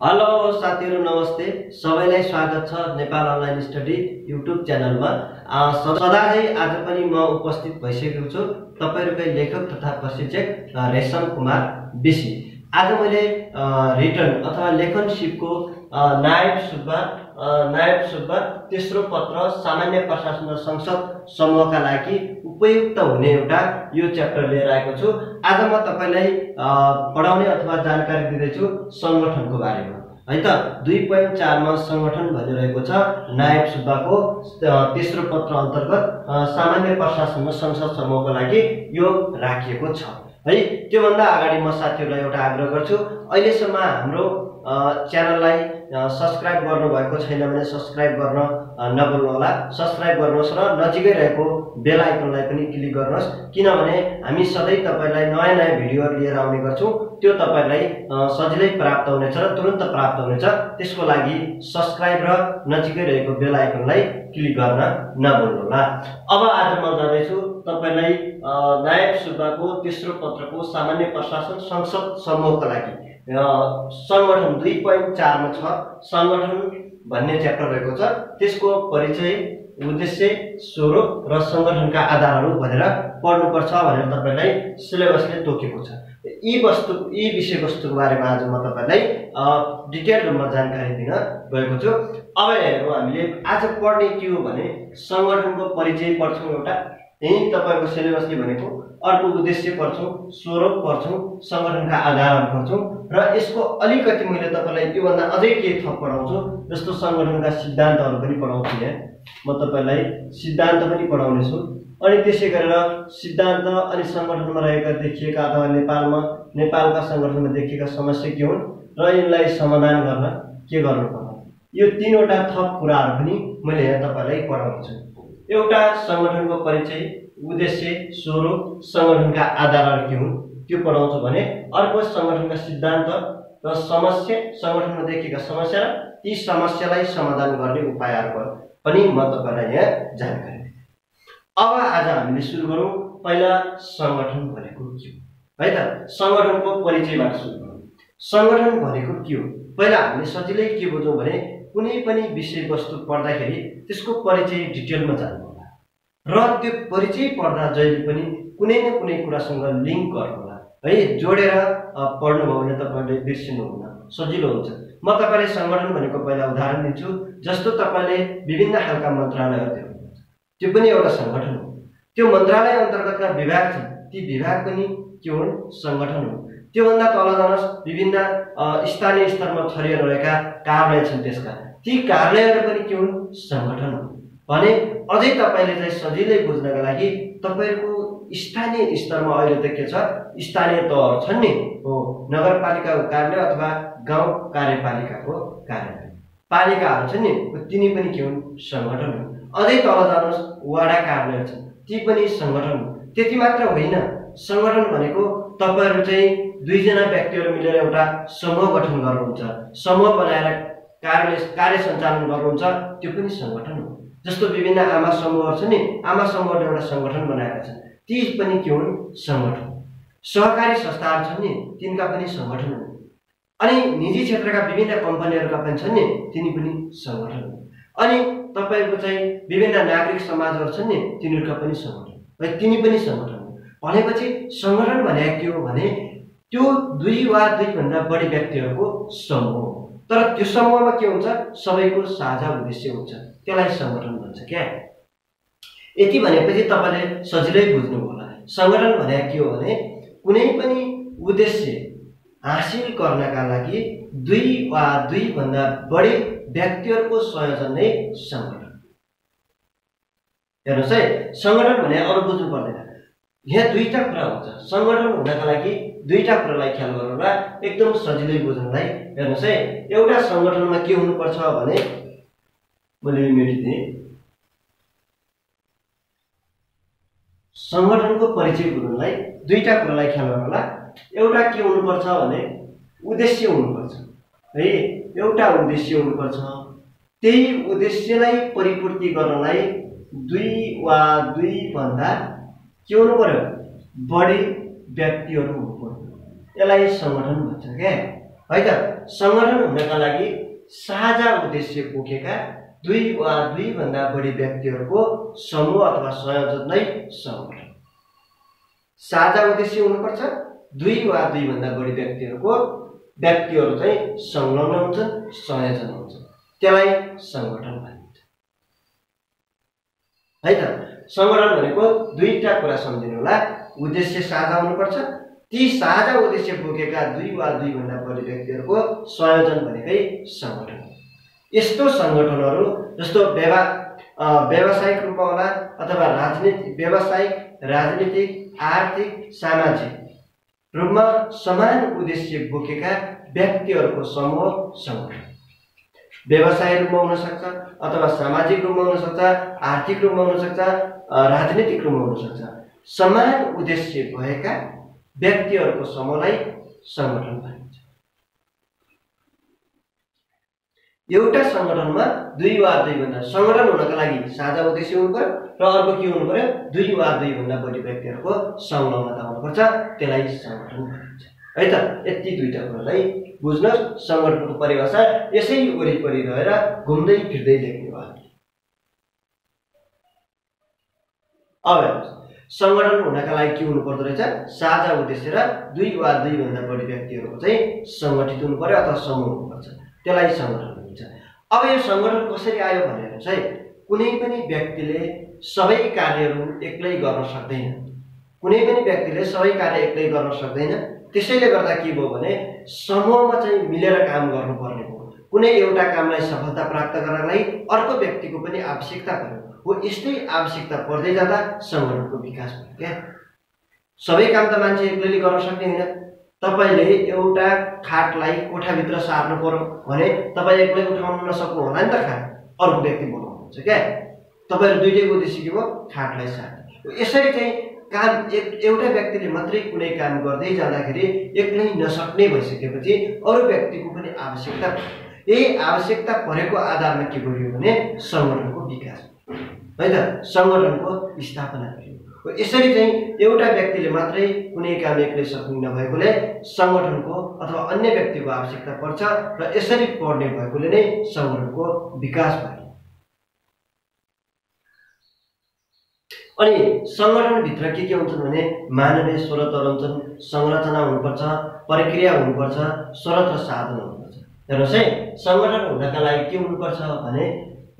Hello साथीहरू नमस्ते। सबैलाई स्वागत छ नेपाल अनलाइन स्टडी युट्युब च्यानलमा। सदा चाहिँ आज पनि म उपस्थित भइसकेको छु तपाईँहरूकै लेखक तथा प्रशिक्षक रेशम कुमार बेसी आज मैले रिटर्न अथवा लेखन सिपको अँ, नायब सुब्बा नायब सुब्बा तेस्रो पत्र सामान्य प्रशासन र संसद समूहका लागि उपयुक्त हुने एउटा यो च्याप्टर लिएर आएको छु। आज म तपाईँलाई पढाउने अथवा जानकारी दिँदैछु सङ्गठनको बारेमा। है त? दुई पोइन्ट चारमा सङ्गठन भनिरहेको छ नायब सुब्बाको तेस्रो पत्र अन्तर्गत सामान्य प्रशासन र संसद समूहको लागि यो राखिएको छ। है त्योभन्दा अगाडि म साथीहरूलाई एउटा आग्रह गर्छु। अहिलेसम्म हाम्रो च्यानललाई सब्सक्राइब गर्नुभएको छैन भने सब्सक्राइब गर्न नभुल्नुहोला सब्सक्राइब गर्नुहोस् र नजिकै रहेको बेल आइकनलाई पनि क्लिक गर्नुहोस्। किनभने हामी सधैँ तपाईँलाई नयाँ नयाँ भिडियोहरू लिएर आउने गर्छौँ। त्यो तपाईँलाई सजिलै प्राप्त हुनेछ र तुरन्त प्राप्त हुनेछ। त्यसको लागि सब्सक्राइब र नजिकै रहेको बेल आइकनलाई क्लिक गर्न नभुल्नुहोला अब आज म जाँदैछु तपाईँलाई नायब सुब्बाको तेस्रो पत्रको सामान्य प्रशासन संसद समूहको लागि। सङ्गठन दुई पोइन्ट चारमा छ। सङ्गठन भन्ने च्याप्टर रहेको छ। त्यसको परिचय उद्देश्य स्वरूप र सङ्गठनका आधारहरू भनेर पढ्नुपर्छ भनेर तपाईँलाई सिलेबसले तोकेको छ। यी वस्तु यी विषयवस्तुको बारेमा आज म तपाईँलाई डिटेल रूपमा जानकारी दिन गएको छु। अब हेरौँ हामीले आज पढ्ने के हो भने सङ्गठनको परिचय पढ्छौँ एउटा यहीँ तपाईँको सिलेबसले भनेको? अर्को उद्देश्य पढ्छौँ स्वरूप पढ्छौँ सङ्गठनका आधारहरू पढ्छौँ र यसको अलिकति मैले तपाईँलाई योभन्दा अझै केही थप पढाउँछु जस्तो सङ्गठनका सिद्धान्तहरू पनि पढाउँछु यहाँ। म तपाईँलाई सिद्धान्त पनि पढाउनेछु। अनि त्यसै गरेर सिद्धान्त अनि सङ्गठनमा रहेका देखिएका अथवा नेपालमा नेपालका सङ्गठनमा देखिएका समस्या के हुन् र यिनलाई समाधान गर्न के गर्नुपर्छ यो तिनवटा थप कुराहरू पनि मैले यहाँ तपाईँलाई पढाउनेछु एउटा सङ्गठनको परिचय उद्देश्य स्वरूप सङ्गठनका आधारहरू के हुन्? त्यो पढाउँछु भने अर्को सङ्गठनका सिद्धान्त र समस्या सङ्गठनमा देखिएका समस्या र ती समस्यालाई समाधान गर्ने उपायहरूको पनि म तपाईँलाई यहाँ जानकारी दिएँ अब आज हामीले सुरु गरौँ पहिला सङ्गठन भनेको के हो? है त? सङ्गठनको परिचयबाट सुरु गरौँ। सङ्गठन भनेको के हो? पहिला हामीले सजिलै के बुझौँ भने कुनै पनि विषयवस्तु पढ्दाखेरि त्यसको परिचय डिटेलमा जानु होला र त्यो परिचय पढ्दा जहिले पनि कुनै न कुनै कुरासँग लिङ्क गर्नु होला है जोडेर पढ्नुभयो भने तपाईँले बिर्सिनुहुन्न सजिलो हुन्छ। म तपाईँले सङ्गठन भनेको पहिला उदाहरण दिन्छु जस्तो तपाईँले विभिन्न खालका मन्त्रालयहरू देख्नुहुन्छ। त्यो पनि एउटा सङ्गठन हो। त्यो मन्त्रालय अन्तर्गतका विभाग छन्। ती विभाग पनि के हुन् सङ्गठन हुन्। त्योभन्दा तल जानुहोस् विभिन्न स्थानीय स्तरमा छरिएर रहेका कार्यालय छन् त्यसका। ती कार्यालयहरू पनि के हुन् सङ्गठन हुन्। भने अझै तपाईँले चाहिँ सजिलै बुझ्नका लागि तपाईँहरूको स्थानीय स्तरमा अहिले त के छ? स्थानीय तहहरू छन् नि। हो नगरपालिकाको कार्यालय अथवा गाउँ कार्यपालिकाको कार्यालय। पालिकाहरू छन् नि तिनी पनि के हुन्? सङ्गठन हुन्। अझै तल जानुहोस् वडा कार्यालय छन् ती पनि सङ्गठन हुन्। त्यति मात्र होइन सङ्गठन भनेको तपाईँहरू चाहिँ दुईजना व्यक्तिहरू मिलेर एउटा समूह गठन गर्नुहुन्छ। समूह बनाएर कार्य कार्य सञ्चालन गर्नुहुन्छ। त्यो पनि सङ्गठन हो। जस्तो विभिन्न आमा समूहहरू छन् नि आमा समूहले एउटा सङ्गठन बनाएका छन्। ती पनि के हुन्? सङ्गठन। सहकारी संस्थाहरू छन् नि तिनका पनि सङ्गठन हुन्। अनि निजी क्षेत्रका विभिन्न कम्पनीहरूका पनि छन् नि तिनी पनि सङ्गठन हुन्। अनि तपाईँको चाहिँ विभिन्न नागरिक समाजहरू छन् नि तिनीहरूका पनि सङ्गठन है तिनी पनि सङ्गठन हुन्। भनेपछि सङ्गठन भने के हो भने त्यो दुई वा दुईभन्दा बढी व्यक्तिहरूको समूह हो। तर त्यो समूहमा के हुन्छ? सबैको साझा उद्देश्य हुन्छ। त्यसलाई सङ्गठन भन्छ क्या। यति भनेपछि तपाईँले सजिलै बुझ्नु होला। सङ्गठन भने के हो भने कुनै पनि उद्देश्य हासिल गर्नका लागि दुई वा दुईभन्दा बढी व्यक्तिहरूको संयोजन नै सङ्गठन। हेर्नुहोस् है सङ्गठन भने अरू बुझ्नु पर्दैन। यहाँ दुईवटा कुरा हुन्छ। सङ्गठन हुनका लागि दुईवटा कुरालाई ख्याल गर्नुलाई एकदम सजिलै बुझ्नुलाई। हेर्नुहोस् है एउटा सङ्गठनमा के हुनुपर्छ भने मैले मेटिदिएँ सङ्गठनको परिचय बुझ्नुलाई दुईवटा कुरालाई ख्याल गर्नुहोला एउटा के हुनुपर्छ भने उद्देश्य हुनुपर्छ। है एउटा उद्देश्य हुनुपर्छ। त्यही उद्देश्यलाई परिपूर्ति गर्नलाई दुई वा दुईभन्दा के हुनु पर्यो बढी व्यक्तिहरू हुनु पर्यो यसलाई सङ्गठन भन्छ क्या। है त? सङ्गठन हुनका लागि साझा उद्देश्य बोकेका दुई वा दुईभन्दा बढी व्यक्तिहरूको समूह अथवा संयोजन नै सङ्गठन साझा उद्देश्य हुनुपर्छ। दुई वा दुईभन्दा बढी व्यक्तिहरूको व्यक्तिहरू चाहिँ संलग्न हुन्छन् संयोजन हुन्छन्। त्यसलाई सङ्गठन भनिन्छ। है त? सङ्गठन भनेको दुईवटा कुरा सम्झिनु होला। उद्देश्य साझा हुनुपर्छ। ती साझा उद्देश्य बोकेका दुई वा दुईभन्दा बढी व्यक्तिहरूको संयोजन भनेकै सङ्गठन। यस्तो सङ्गठनहरू जस्तो व्यवा व्यावसायिक रूपमा होला अथवा राजनीतिक व्यावसायिक राजनीतिक आर्थिक सामाजिक रूपमा समान उद्देश्य बोकेका व्यक्तिहरूको समूह सङ्गठन। व्यवसाय रूपमा हुनसक्छ अथवा सामाजिक रूपमा हुनसक्छ आर्थिक रूपमा हुनसक्छ राजनीतिक रूपमा हुनसक्छ। समान उद्देश्य भएका व्यक्तिहरूको समूहलाई सङ्गठन भनिन्छ एउटा सङ्गठनमा दुई वा दुईभन्दा सङ्गठन हुनका लागि साझा उद्देश्य हुनु पर्यो र अर्को के हुनु पर्यो दुई वा दुईभन्दा बढी व्यक्तिहरूको संलग्नता हुनुपर्छ। त्यसलाई सङ्गठन भनिन्छ। है त? यति दुईवटा कुरालाई बुझ्नुहोस्। सङ्गठनको परिभाषा यसै वरिपरि रहेर घुम्दै फिर्दै लेख्ने भयो। अब सङ्गठन हुनका लागि के हुनु पर्दो रहेछ? साझा उद्देश्य र दुई वा दुईभन्दा बढी व्यक्तिहरूको चाहिँ सङ्गठित हुनु पर्यो अथवा समूह हुनुपर्छ। त्यसलाई सङ्गठन अब यो सङ्गठन कसरी आयो भनेर चाहिँ कुनै पनि व्यक्तिले सबै कार्यहरू एक्लै गर्न सक्दैन। कुनै पनि व्यक्तिले सबै कार्य एक्लै गर्न सक्दैन। त्यसैले गर्दा के भयो भने समूहमा चाहिँ मिलेर काम गर्नुपर्ने हो कुनै एउटा कामलाई सफलता प्राप्त गर्नलाई अर्को व्यक्तिको पनि आवश्यकता पर्यो हो यस्तै आवश्यकता पर्दै जाँदा सङ्गठनको विकास भयो क्या। सबै काम त मान्छे एक्लैले गर्न सक्ने होइन। तपाईँले एउटा खाटलाई कोठाभित्र सार्नु पर्यो भने तपाईँ एक्लै उठाउनु नसक्नु होला नि त खाट। अर्को व्यक्ति बोलाउनुहुन्छ क्या। तपाईँहरू दुइटैको उद्देश्य के भयो खाटलाई सार्ने। यसरी चाहिँ काम एक एउटा व्यक्तिले मात्रै कुनै काम गर्दै जाँदाखेरि एक्लै नसक्ने भइसकेपछि अरू व्यक्तिको पनि आवश्यकता यही आवश्यकता परेको आधारमा के गरियो भने सङ्गठनको विकास। है त सङ्गठनको स्थापना गरियो। यसरी चाहिँ एउटा व्यक्तिले मात्रै कुनै काम एक्लै सक्ने नभएकोले सङ्गठनको अथवा अन्य व्यक्तिको आवश्यकता पर्छ र यसरी पर्ने भएकोले नै सङ्गठनको विकास भयो। अनि सङ्गठनभित्र के के हुन्छन् भने मानवीय स्रोतहरू हुन्छन् संरचना हुनुपर्छ प्रक्रिया हुनुपर्छ स्रोत र साधन हुनुपर्छ। हेर्नुहोस् है सङ्गठन हुनका लागि के हुनुपर्छ भने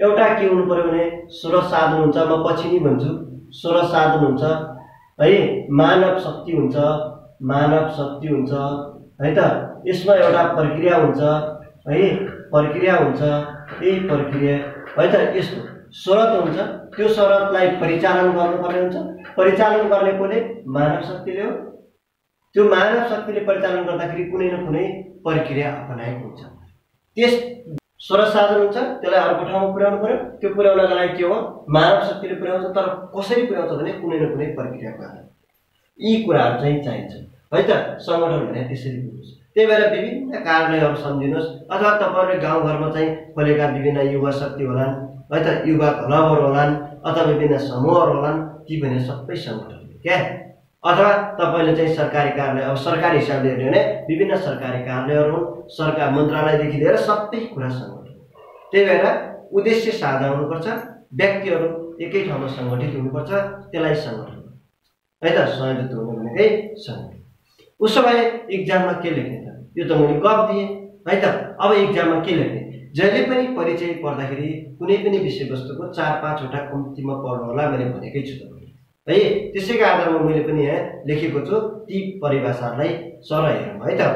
एउटा के हुनु पऱ्यो भने स्रोत साधन हुन्छ म पछि नै भन्छु। स्रोत साधन हुन्छ है? मानव शक्ति हुन्छ मानव शक्ति हुन्छ है त? यसमा एउटा प्रक्रिया हुन्छ है? प्रक्रिया हुन्छ यही प्रक्रिया है त? यस्तो। स्रोत हुन्छ त्यो स्रोतलाई परिचालन गर्नुपर्ने हुन्छ। परिचालन गर्ने कसले मानव शक्तिले हो। त्यो मानव शक्तिले परिचालन गर्दाखेरि कुनै न कुनै प्रक्रिया अपनाएको हुन्छ। त्यस स्रोत साधन हुन्छ त्यसलाई अर्को ठाउँमा पुर्याउनु पऱ्यो। त्यो पुर्याउनका लागि के हो? मानव शक्तिले पुर्याउँछ तर कसरी पुर्याउँछ भने कुनै न कुनै प्रक्रियाको आधार यी कुराहरू चाहिँ चाहिन्छ। है त? सङ्गठन भने त्यसरी बुझ्नुहोस्। त्यही भएर विभिन्न कार्यालयहरू सम्झिनुहोस् अथवा तपाईँहरूले गाउँघरमा चाहिँ खोलेका विभिन्न युवा शक्ति होलान् है त? युवा क्लबहरू होलान् अथवा विभिन्न समूहहरू होलान् ती भने सबै सङ्गठन। क्या? अथवा तपाईँले चाहिँ सरकारी कार्यालय अब सरकारी हिसाबले हेर्ने भने विभिन्न सरकारी कार्यालयहरू सरकार मन्त्रालयदेखि लिएर सबै कुरा त्यही भएर उद्देश्य साझा हुनुपर्छ व्यक्तिहरू एकै ठाउँमा सङ्गठित हुनुपर्छ त्यसलाई सङ्गठन है त? संयोजित हुनु भनेकै सङ्गठन। उसो भए इक्जाममा के लेख्ने त? यो त मैले गफ दिएँ। है त? अब इक्जाममा के लेख्ने? जहिले पनि परिचय पढ्दाखेरि कुनै पनि विषयवस्तुको चार पाँचवटा कम्तीमा पढ्नु होला मैले भनेकै छु त है? त्यसैको आधारमा मैले पनि यहाँ लेखेको छु ती परिभाषाहरूलाई सर हेरौँ। है त?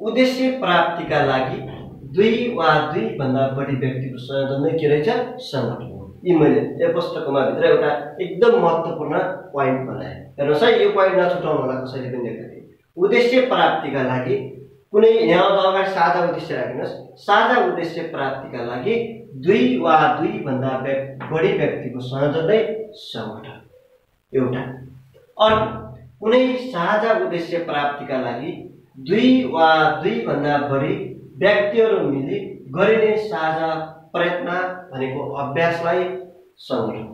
उद्देश्य प्राप्तिका लागि दुई वा दुईभन्दा बढी व्यक्तिको संयोजन नै के रहेछ? सङ्गठन हो। यी मैले यो पुस्तकमा भित्र एउटा एकदम महत्त्वपूर्ण पोइन्ट बनाएँ। हेर्नुहोस् है यो पोइन्ट नछुटाउनु होला कसैले पनि लेख्दाखेरि। उद्देश्य प्राप्तिका लागि कुनै यहाँ अगाडि साझा उद्देश्य राख्नुहोस् साझा उद्देश्य प्राप्तिका लागि दुई वा दुईभन्दा बढी व्यक्तिको संयोजन नै सङ्गठन। एउटा। अर्को कुनै साझा उद्देश्य प्राप्तिका लागि दुई वा दुईभन्दा बढी व्यक्तिहरू मिली गरिने साझा प्रयत्न भनेको अभ्यासलाई सङ्गठन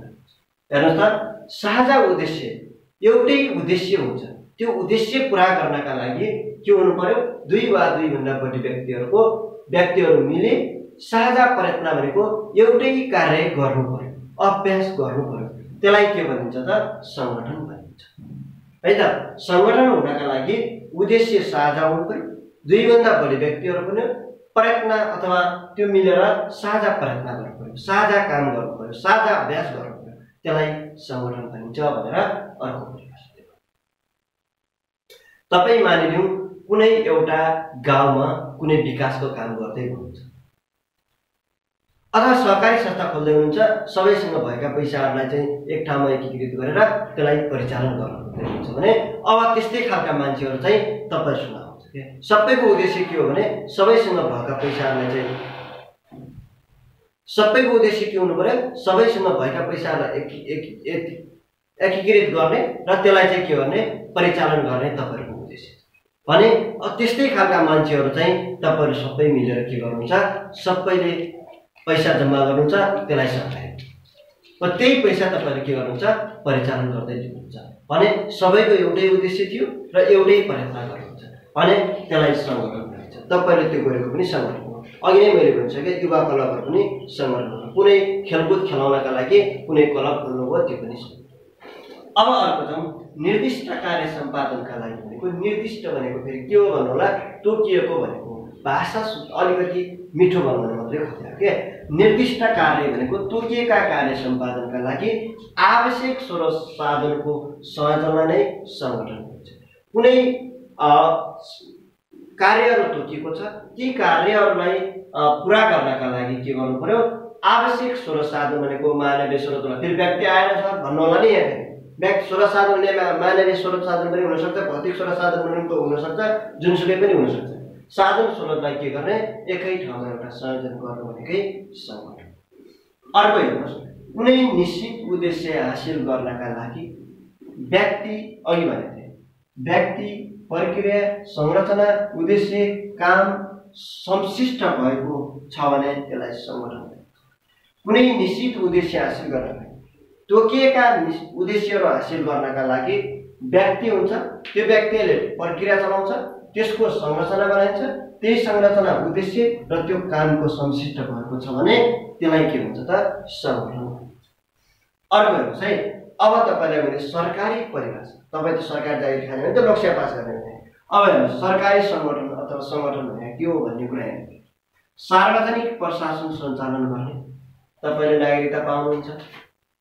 हेर्नुहोस् त साझा उद्देश्य एउटै उद्देश्य हुन्छ। त्यो उद्देश्य पुरा गर्नका लागि के हुनु पर्यो? दुई वा दुईभन्दा बढी व्यक्तिहरूको व्यक्तिहरू मिली साझा प्रयत्न भनेको एउटै कार्य गर्नु पर्यो अभ्यास गर्नु पर्यो। त्यसलाई के भनिन्छ त? सङ्गठन भनिन्छ। है त? सङ्गठन हुनका लागि उद्देश्य साझा हुनु पर्यो। दुईभन्दा बढी व्यक्तिहरू पनि प्रयत्न अथवा त्यो मिलेर साझा प्रयत्न गर्नु पर्यो साझा काम गर्नु पर्यो साझा अभ्यास गर्नु पर्यो त्यसलाई सङ्गठन भनिन्छ भनेर अर्को परिभाषा तपाईँ मानिलिउँ कुनै एउटा गाउँमा कुनै विकासको काम गर्दै हुनुहुन्छ। अथवा सरकारी संस्था खोल्दै हुनुहुन्छ सबैसँग भएका पैसाहरूलाई चाहिँ एक ठाउँमा एकीकृत गरेर त्यसलाई परिचालन गर्नु हुन्छ भने अब त्यस्तै खालका मान्छेहरू चाहिँ क्या सबैको उद्देश्य के हो भने सबैसँग भएका पैसाहरूलाई चाहिँ सबैको उद्देश्य के हुनु पऱ्यो सबैसँग भएका पैसाहरूलाई एक एकीकृत गर्ने र त्यसलाई चाहिँ के गर्ने? परिचालन गर्ने तपाईँहरूको उद्देश्य भने त्यस्तै खालका मान्छेहरू चाहिँ तपाईँहरू सबै मिलेर के गर्नुहुन्छ? सबैले पैसा जम्मा गर्नुहुन्छ त्यसलाई सरकारी र त्यही पैसा तपाईँले के गर्नुहुन्छ? परिचालन गर्दै दिनुहुन्छ भने सबैको एउटै उद्देश्य थियो र एउटै प्रयत्न गर्नुहुन्छ। भने त्यसलाई सङ्गठन भनिन्छ तपाईँले त्यो गरेको पनि सङ्गठन हो अघि नै मैले भनिसकेँ युवा क्लबहरू पनि सङ्गठन हो कुनै खेलकुद खेलाउनका लागि कुनै क्लब खोल्नुभयो त्यो पनि अब अर्को जाउँ निर्दिष्ट कार्य सम्पादनका लागि भनेको निर्दिष्ट भनेको फेरि के हो भन्नु होला तोकिएको भनेको भाषा अलिकति मिठो बनाउनु मात्रै खोज्यो के निर्दिष्ट कार्य भनेको तोकिएका कार्य सम्पादनका लागि आवश्यक स्रोत साधनको संयोजनलाई नै सङ्गठन भन्छ कुनै कार्यहरू तोकिएको छ। ती कार्यहरूलाई पुरा गर्नका लागि के गर्नु पर्यो? आवश्यक स्रोत साधन भनेको मानवीय स्रोतलाई फेरि व्यक्ति आएर छ भन्नु होला नि यहाँ व्यक्ति स्रोत साधन मानवीय स्रोत साधन पनि हुनसक्छ भौतिक स्रोत साधन पनि हुनसक्छ जुनसुकै पनि हुनसक्छ। साधन स्रोतलाई के गर्ने? एकै ठाउँमा एउटा संयोजन गर्नु भनेकै सङ्गठन। अर्को हेर्नुहोस्। कुनै निश्चित उद्देश्य हासिल गर्नका लागि व्यक्ति अघि भनेको थिएँ। व्यक्ति प्रक्रिया संरचना उद्देश्य काम संशिष्ट भएको छ भने त्यसलाई सङ्गठन कुनै निश्चित उद्देश्य हासिल गर्न तोकिएका उद्देश्यहरू हासिल गर्नका लागि व्यक्ति हुन्छ त्यो व्यक्तिले प्रक्रिया चलाउँछ त्यसको संरचना बनाइन्छ त्यही संरचना उद्देश्य र त्यो कामको संशिष्ट भएको छ भने त्यसलाई के हुन्छ त सङ्गठन अर्को हेर्नुहोस् है अब तपाईँलाई भने सरकारी परिभाषा तपाईँ त सरकारी जागिर खाने भने त लक्ष्य पास गर्ने भने अब हेर्नुहोस् सरकारी सङ्गठन अथवा सङ्गठन भने के हो भन्ने कुरा हेर्नु सार्वजनिक प्रशासन सञ्चालन गर्ने। तपाईँले नागरिकता पाउनुहुन्छ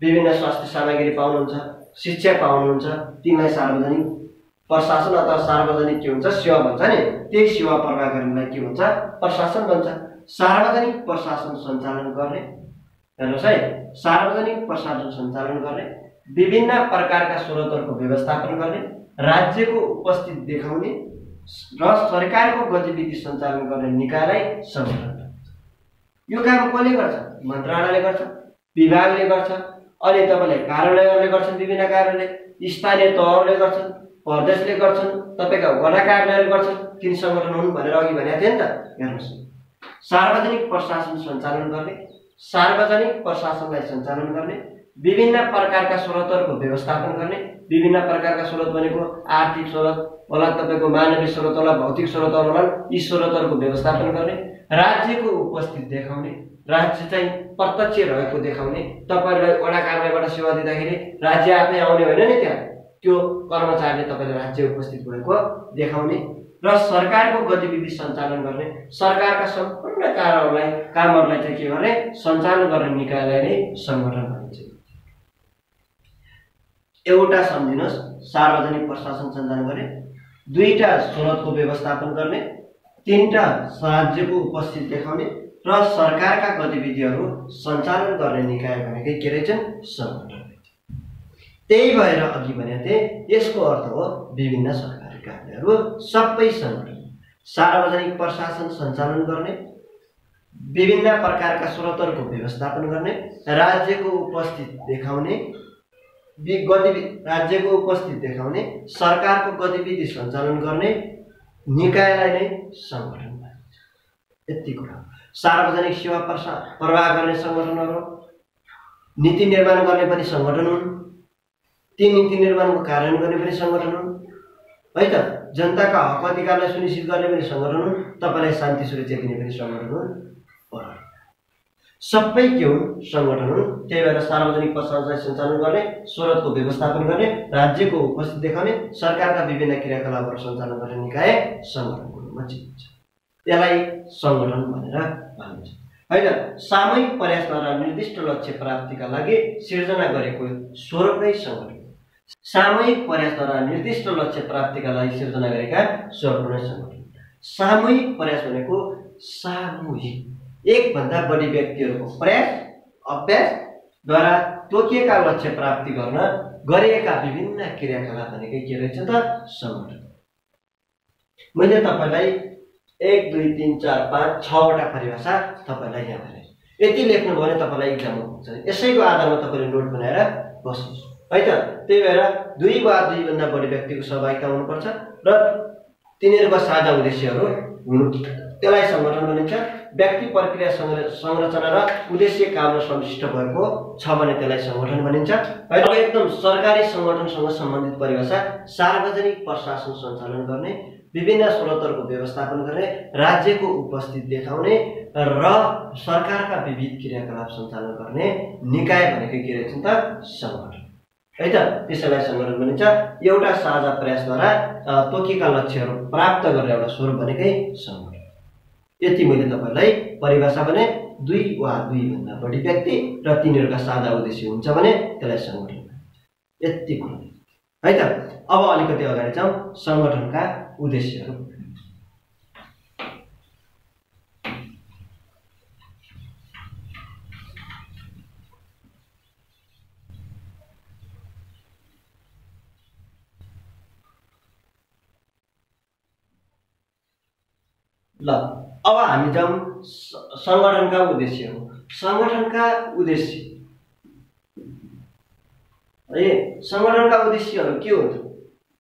विभिन्न स्वास्थ्य सामग्री पाउनुहुन्छ शिक्षा पाउनुहुन्छ तिमीलाई सार्वजनिक प्रशासन अथवा सार्वजनिक के हुन्छ? सेवा भन्छ नि। त्यही सेवा प्रवाह गर्नेलाई के हुन्छ प्रशासन भन्छ। सार्वजनिक प्रशासन सञ्चालन गर्ने। हेर्नुहोस् है सार्वजनिक प्रशासन सञ्चालन गर्ने। विभिन्न प्रकारका स्रोतहरूको व्यवस्थापन गर्ने राज्यको उपस्थित देखाउने र सरकारको गतिविधि सञ्चालन गर्ने निकायलाई सङ्गठन यो काम कसले गर्छ? मन्त्रालयले गर्छ विभागले गर्छ अनि तपाईँले कार्यालयहरूले गर्छन् विभिन्न कार्यालय स्थानीय तहहरूले गर्छन् प्रदेशले गर्छन् तपाईँका वडा कार्यालयले गर्छन् तिन सङ्गठन हुन् भनेर अघि भनेको थिएँ नि त हेर्नुहोस्। सार्वजनिक प्रशासन सञ्चालन गर्ने सार्वजनिक प्रशासनलाई सञ्चालन गर्ने विभिन्न प्रकारका स्रोतहरूको व्यवस्थापन गर्ने विभिन्न प्रकारका स्रोत भनेको आर्थिक स्रोत होला तपाईँको मानवीय स्रोत होला भौतिक स्रोतहरू होला यी स्रोतहरूको व्यवस्थापन गर्ने राज्यको उपस्थित देखाउने राज्य चाहिँ प्रत्यक्ष रहेको देखाउने तपाईँहरूलाई वडा कार्यालयबाट सेवा दिँदाखेरि राज्य आफै आउने होइन नि त्यहाँ। त्यो कर्मचारीले तपाईँले राज्य उपस्थित भएको देखाउने र सरकारको गतिविधि सञ्चालन गर्ने सरकारका सम्पूर्ण कार्यहरूलाई कामहरूलाई चाहिँ के गर्ने? सञ्चालन गर्ने निकायलाई नै सङ्गठन भनिन्छ। एउटा सम्झिनुहोस् सार्वजनिक प्रशासन सञ्चालन गर्ने दुईवटा स्रोतको व्यवस्थापन गर्ने तिनवटा राज्यको उपस्थित देखाउने र सरकारका गतिविधिहरू सञ्चालन गर्ने निकाय भनेकै के रहेछन्? सङ्गठन त्यही भएर अघि भनेको थिएँ यसको अर्थ हो विभिन्न सरकारी कार्यहरू सबै सङ्गठन। सार्वजनिक प्रशासन सञ्चालन गर्ने विभिन्न प्रकारका स्रोतहरूको व्यवस्थापन गर्ने राज्यको उपस्थित देखाउने गतिविधि राज्यको उपस्थित देखाउने सरकारको गतिविधि सञ्चालन गर्ने निकायलाई नै सङ्गठन भनिन्छ यति कुरा। सार्वजनिक सेवा प्रसा प्रवाह गर्ने सङ्गठनहरू नीति निर्माण गर्ने पनि सङ्गठन हुन्। ती नीति निर्माणको कार्यान्वयन गर्ने पनि सङ्गठन हुन्। है त? जनताका हक अधिकारलाई सुनिश्चित गर्ने पनि सङ्गठन हुन्। तपाईँलाई शान्ति सुरक्षा दिने पनि सङ्गठन हुन्। सबै के हुन् सङ्गठन हुन् त्यही भएर सार्वजनिक पद सञ्चालन गर्ने स्रोतको व्यवस्थापन गर्ने राज्यको उपस्थित देखाउने सरकारका विभिन्न क्रियाकलापहरू सञ्चालन गर्ने निकाय सङ्गठनको रूपमा चिनिन्छ। त्यसलाई सङ्गठन भनेर भनिन्छ। होइन सामूहिक प्रयासद्वारा निर्दिष्ट लक्ष्य प्राप्तिका लागि सिर्जना गरेको स्वरूप नै सङ्गठन सामूहिक प्रयासद्वारा निर्दिष्ट लक्ष्य प्राप्तिका लागि सिर्जना गरेका स्वरूप नै सङ्गठन सामूहिक प्रयास भनेको सामूहिक एकभन्दा बढी व्यक्तिहरूको प्रयास अभ्यासद्वारा तोकिएका लक्ष्य प्राप्ति गर्न गरिएका विभिन्न क्रियाकलाप भनेकै के रहेछ त? सङ्गठन। मैले तपाईँलाई एक दुई तिन चार पाँच छवटा परिभाषा तपाईँलाई यहाँ भने। यति लेख्नुभयो भने तपाईँलाई इक्जाममा पुग्छ। यसैको आधारमा तपाईँले नोट बनाएर बस्नुहोस्। है त? त्यही भएर दुई वा दुईभन्दा बढी व्यक्तिको सहभागिता हुनुपर्छ र तिनीहरूको साझा उद्देश्यहरू हुनु त्यसलाई सङ्गठन भनिन्छ। व्यक्ति प्रक्रिया संरचना र उद्देश्य काममा समिष्ट भएको छ भने त्यसलाई सङ्गठन भनिन्छ। अब एकदम सरकारी सङ्गठनसँग सम्बन्धित परिभाषा सार्वजनिक प्रशासन सञ्चालन गर्ने विभिन्न स्रोतहरूको व्यवस्थापन गर्ने राज्यको उपस्थिति देखाउने र सरकारका विविध क्रियाकलाप सञ्चालन गर्ने निकाय भनेको के रहेछ त? सङ्गठन है त त्यसैलाई सङ्गठन भनिन्छ। एउटा साझा प्रयासद्वारा तोकिएका लक्ष्यहरू प्राप्त गरेर एउटा स्वरूप भनेकै सङ्गठन यति मैले तपाईँलाई परिभाषा भने दुई वा दुईभन्दा बढी व्यक्ति र तिनीहरूका साझा उद्देश्य हुन्छ भने त्यसलाई सङ्गठन यति कुरो है त? अब अलिकति अगाडि जाउँ। सङ्गठनका उद्देश्यहरू। ल अब हामी जाउँ सङ्गठनका उद्देश्यहरू सङ्गठनका उद्देश्य। है सङ्गठनका उद्देश्यहरू के हुन्छ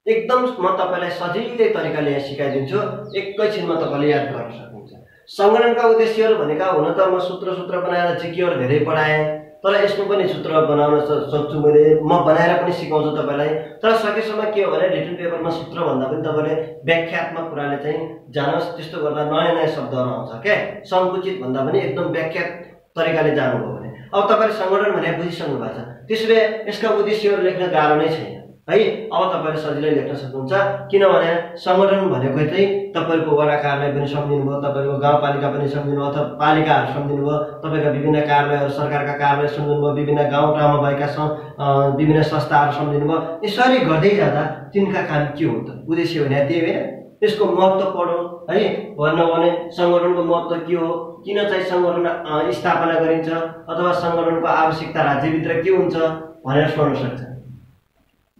एकदम म तपाईँलाई सजिलै तरिकाले यहाँ सिकाइदिन्छु। एकैछिनमा तपाईँले याद गर्न सक्नुहुन्छ। सङ्गठनका उद्देश्यहरू भनेका हुन त म सूत्र सूत्र बनाएर जिकेहरू धेरै पढाएँ। तर यसमा पनि सूत्र बनाउन सक्छु मैले। म बनाएर पनि सिकाउँछु तपाईँलाई। तर सकेसम्म के हो भने रिटर्न पेपरमा सूत्र भन्दा पनि तपाईँले व्याख्यात्मक कुराले चाहिँ जानुहोस्। त्यस्तो गर्दा नयाँ नयाँ शब्दहरू आउँछ क्या सङ्कुचित भन्दा पनि एकदम व्याख्या तरिकाले जानुभयो भने। अब तपाईँले सङ्गठन भनेर बुझिसक्नु भएको छ। त्यसो भए यसका उद्देश्यहरू लेख्न गाह्रो नै छैन। है? अब तपाईँले सजिलै लेख्न सक्नुहुन्छ। किनभने सङ्गठन भनेको चाहिँ तपाईँहरूको वडा कार्यालय पनि सम्झिनु भयो तपाईँहरूको गाउँपालिका पनि सम्झिनु अथवा पालिकाहरू सम्झिनु भयो तपाईँका विभिन्न कार्यालयहरू सरकारका कार्यालय सम्झिनु भयो विभिन्न गाउँ ठाउँमा भएका विभिन्न संस्थाहरू सम्झिनु भयो यसरी गर्दै जाँदा तिनका काम के हो त? उद्देश्य भने त्यही होइन? त्यसको महत्त्व पढौँ है? भन्नु भने सङ्गठनको महत्त्व के हो? किन चाहिँ सङ्गठन स्थापना गरिन्छ? अथवा सङ्गठनको आवश्यकता राज्यभित्र के हुन्छ? भनेर सोध्न सक्छ।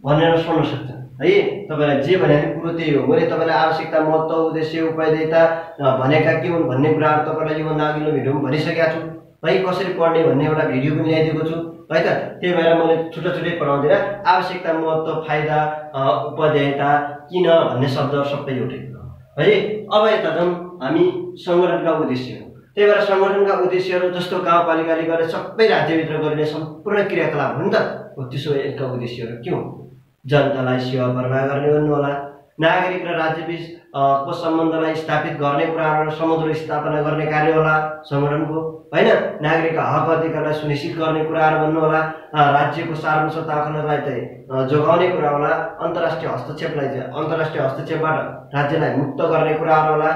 भनेर सोध्न सक्छ है तपाईँलाई जे भने कुरो त्यही हो। मैले तपाईँलाई आवश्यकता महत्त्व उद्देश्य उपायता भनेका के हुन् भन्ने कुराहरू तपाईँलाई योभन्दा अघिल्लो भिडियोमा भनिसकेको छु। है कसरी पढ्ने भन्ने एउटा भिडियो पनि ल्याइदिएको छु। है त त्यही भएर मैले छुट्टै छुट्टै पढाउँदिनँ। आवश्यकता महत्त्व फाइदा उपाध्यायता किन भन्ने शब्दहरू सबै एउटै है। अब यता जाउँ हामी सङ्गठनका उद्देश्य हो। त्यही भएर सङ्गठनका उद्देश्यहरू जस्तो गाउँपालिकाले गर्ने सबै राज्यभित्र गरिने सम्पूर्ण क्रियाकलाप हो नि त। हो त्यसो यसका उद्देश्यहरू के हुन्? जनतालाई सेवा प्रवाह गर्ने भन्नुहोला नागरिक र राज्यबिच को सम्बन्धलाई स्थापित गर्ने कुराहरू समुद्र स्थापना गर्ने कार्य होला सङ्गठनको होइन? नागरिकका हक अधिकारलाई सुनिश्चित गर्ने कुराहरू भन्नुहोला राज्यको सार्वसत्ता अखण्डलाई चाहिँ जोगाउने कुरा होला। अन्तर्राष्ट्रिय हस्तक्षेपलाई चाहिँ अन्तर्राष्ट्रिय हस्तक्षेपबाट राज्यलाई मुक्त गर्ने कुराहरू होला।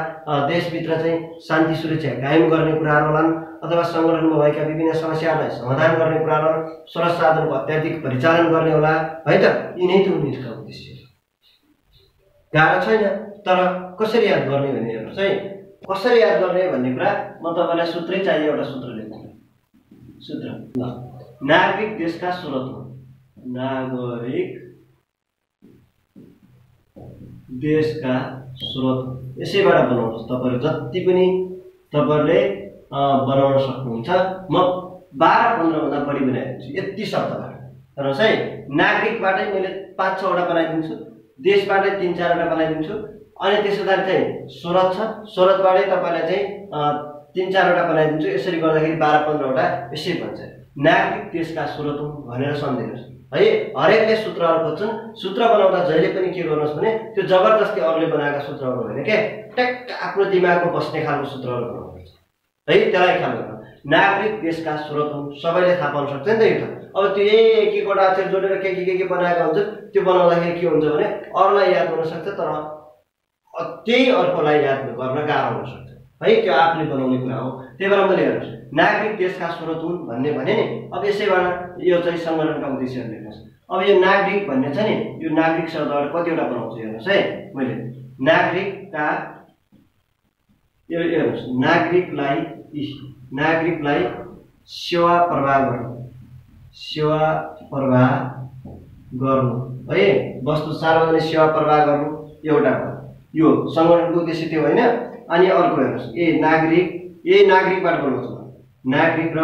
देशभित्र चाहिँ शान्ति सुरक्षा कायम गर्ने कुराहरू होलान्। अथवा सङ्गठनमा भएका विभिन्न समस्याहरूलाई समाधान गर्ने कुराहरू स्रोत साधनको अत्याधिक परिचालन गर्ने होला है त? यिनै त उनीहरूका उद्देश्य गाह्रो छैन तर कसरी याद गर्ने भन्ने हेर्नुहोस् है कसरी याद गर्ने भन्ने कुरा म तपाईँलाई सूत्रै चाहियो एउटा सूत्र लेख्छु सूत्र। ल। नागरिक देशका स्रोत हो। नागरिक देशका स्रोत। यसैबाट बनाउनुहोस्। तपाईँहरू जति पनि तपाईँहरूले बनाउन सक्नुहुन्छ म बाह्र पन्ध्रभन्दा बढी बनाइदिन्छु यति शब्दबाट हेर्नुहोस् है नागरिकबाटै मैले पाँच छवटा बनाइदिन्छु देशबाटै तिन चारवटा बनाइदिन्छु। अनि त्यसो पछाडि चाहिँ स्रोत छ। स्रोतबाटै तपाईँलाई चाहिँ तिन चारवटा बनाइदिन्छु। यसरी गर्दाखेरि बाह्र पन्ध्रवटा यसै भन्छ। नागरिक देशका स्रोत हुन् भनेर सम्झिनुहोस् है हरेकले सूत्रहरू खोज्छन्। सूत्र बनाउँदा जहिले पनि के गर्नुहोस् भने त्यो जबरजस्ती अरूले बनाएका सूत्रहरू होइन क्या ट्याक्क आफ्नो दिमागमा बस्ने खालको सूत्रहरू बनाउनुपर्छ है? त्यसलाई ख्याल गर्नु नागरिक देशका स्रोत हुन् सबैले थाहा पाउन सक्छ। नि त यो त। अब त्यो एक एकवटा अक्षर जोडेर के के के के बनाएका हुन्छ त्यो बनाउँदाखेरि के हुन्छ भने अरूलाई याद गर्न सक्छ तर त्यही अर्कोलाई याद गर्न गाह्रो हुनसक्छ है? त्यो आफूले बनाउने कुरा हो। त्यही भएर मैले हेर्नुहोस्। नागरिक देशका स्रोत हुन् भन्ने भने नि अब यसैबाट यो चाहिँ सङ्गठनका उद्देश्यहरू लेख्नुहोस् अब यो नागरिक भन्ने छ नि यो नागरिक शब्दबाट कतिवटा बनाउँछु हेर्नुहोस् है। मैले नागरिकका हेर्नुहोस् नागरिकलाई नागरिकलाई सेवा प्रवाह गर्नु सेवा प्रवाह गर्नु। है वस्तु सार्वजनिक सेवा प्रवाह गर्नु एउटा हो। यो सङ्गठनको उद्देश्य त्यो होइन। अनि अर्को हेर्नुहोस् ए नागरिक ए नागरिकबाट बनाउँछु नागरिक र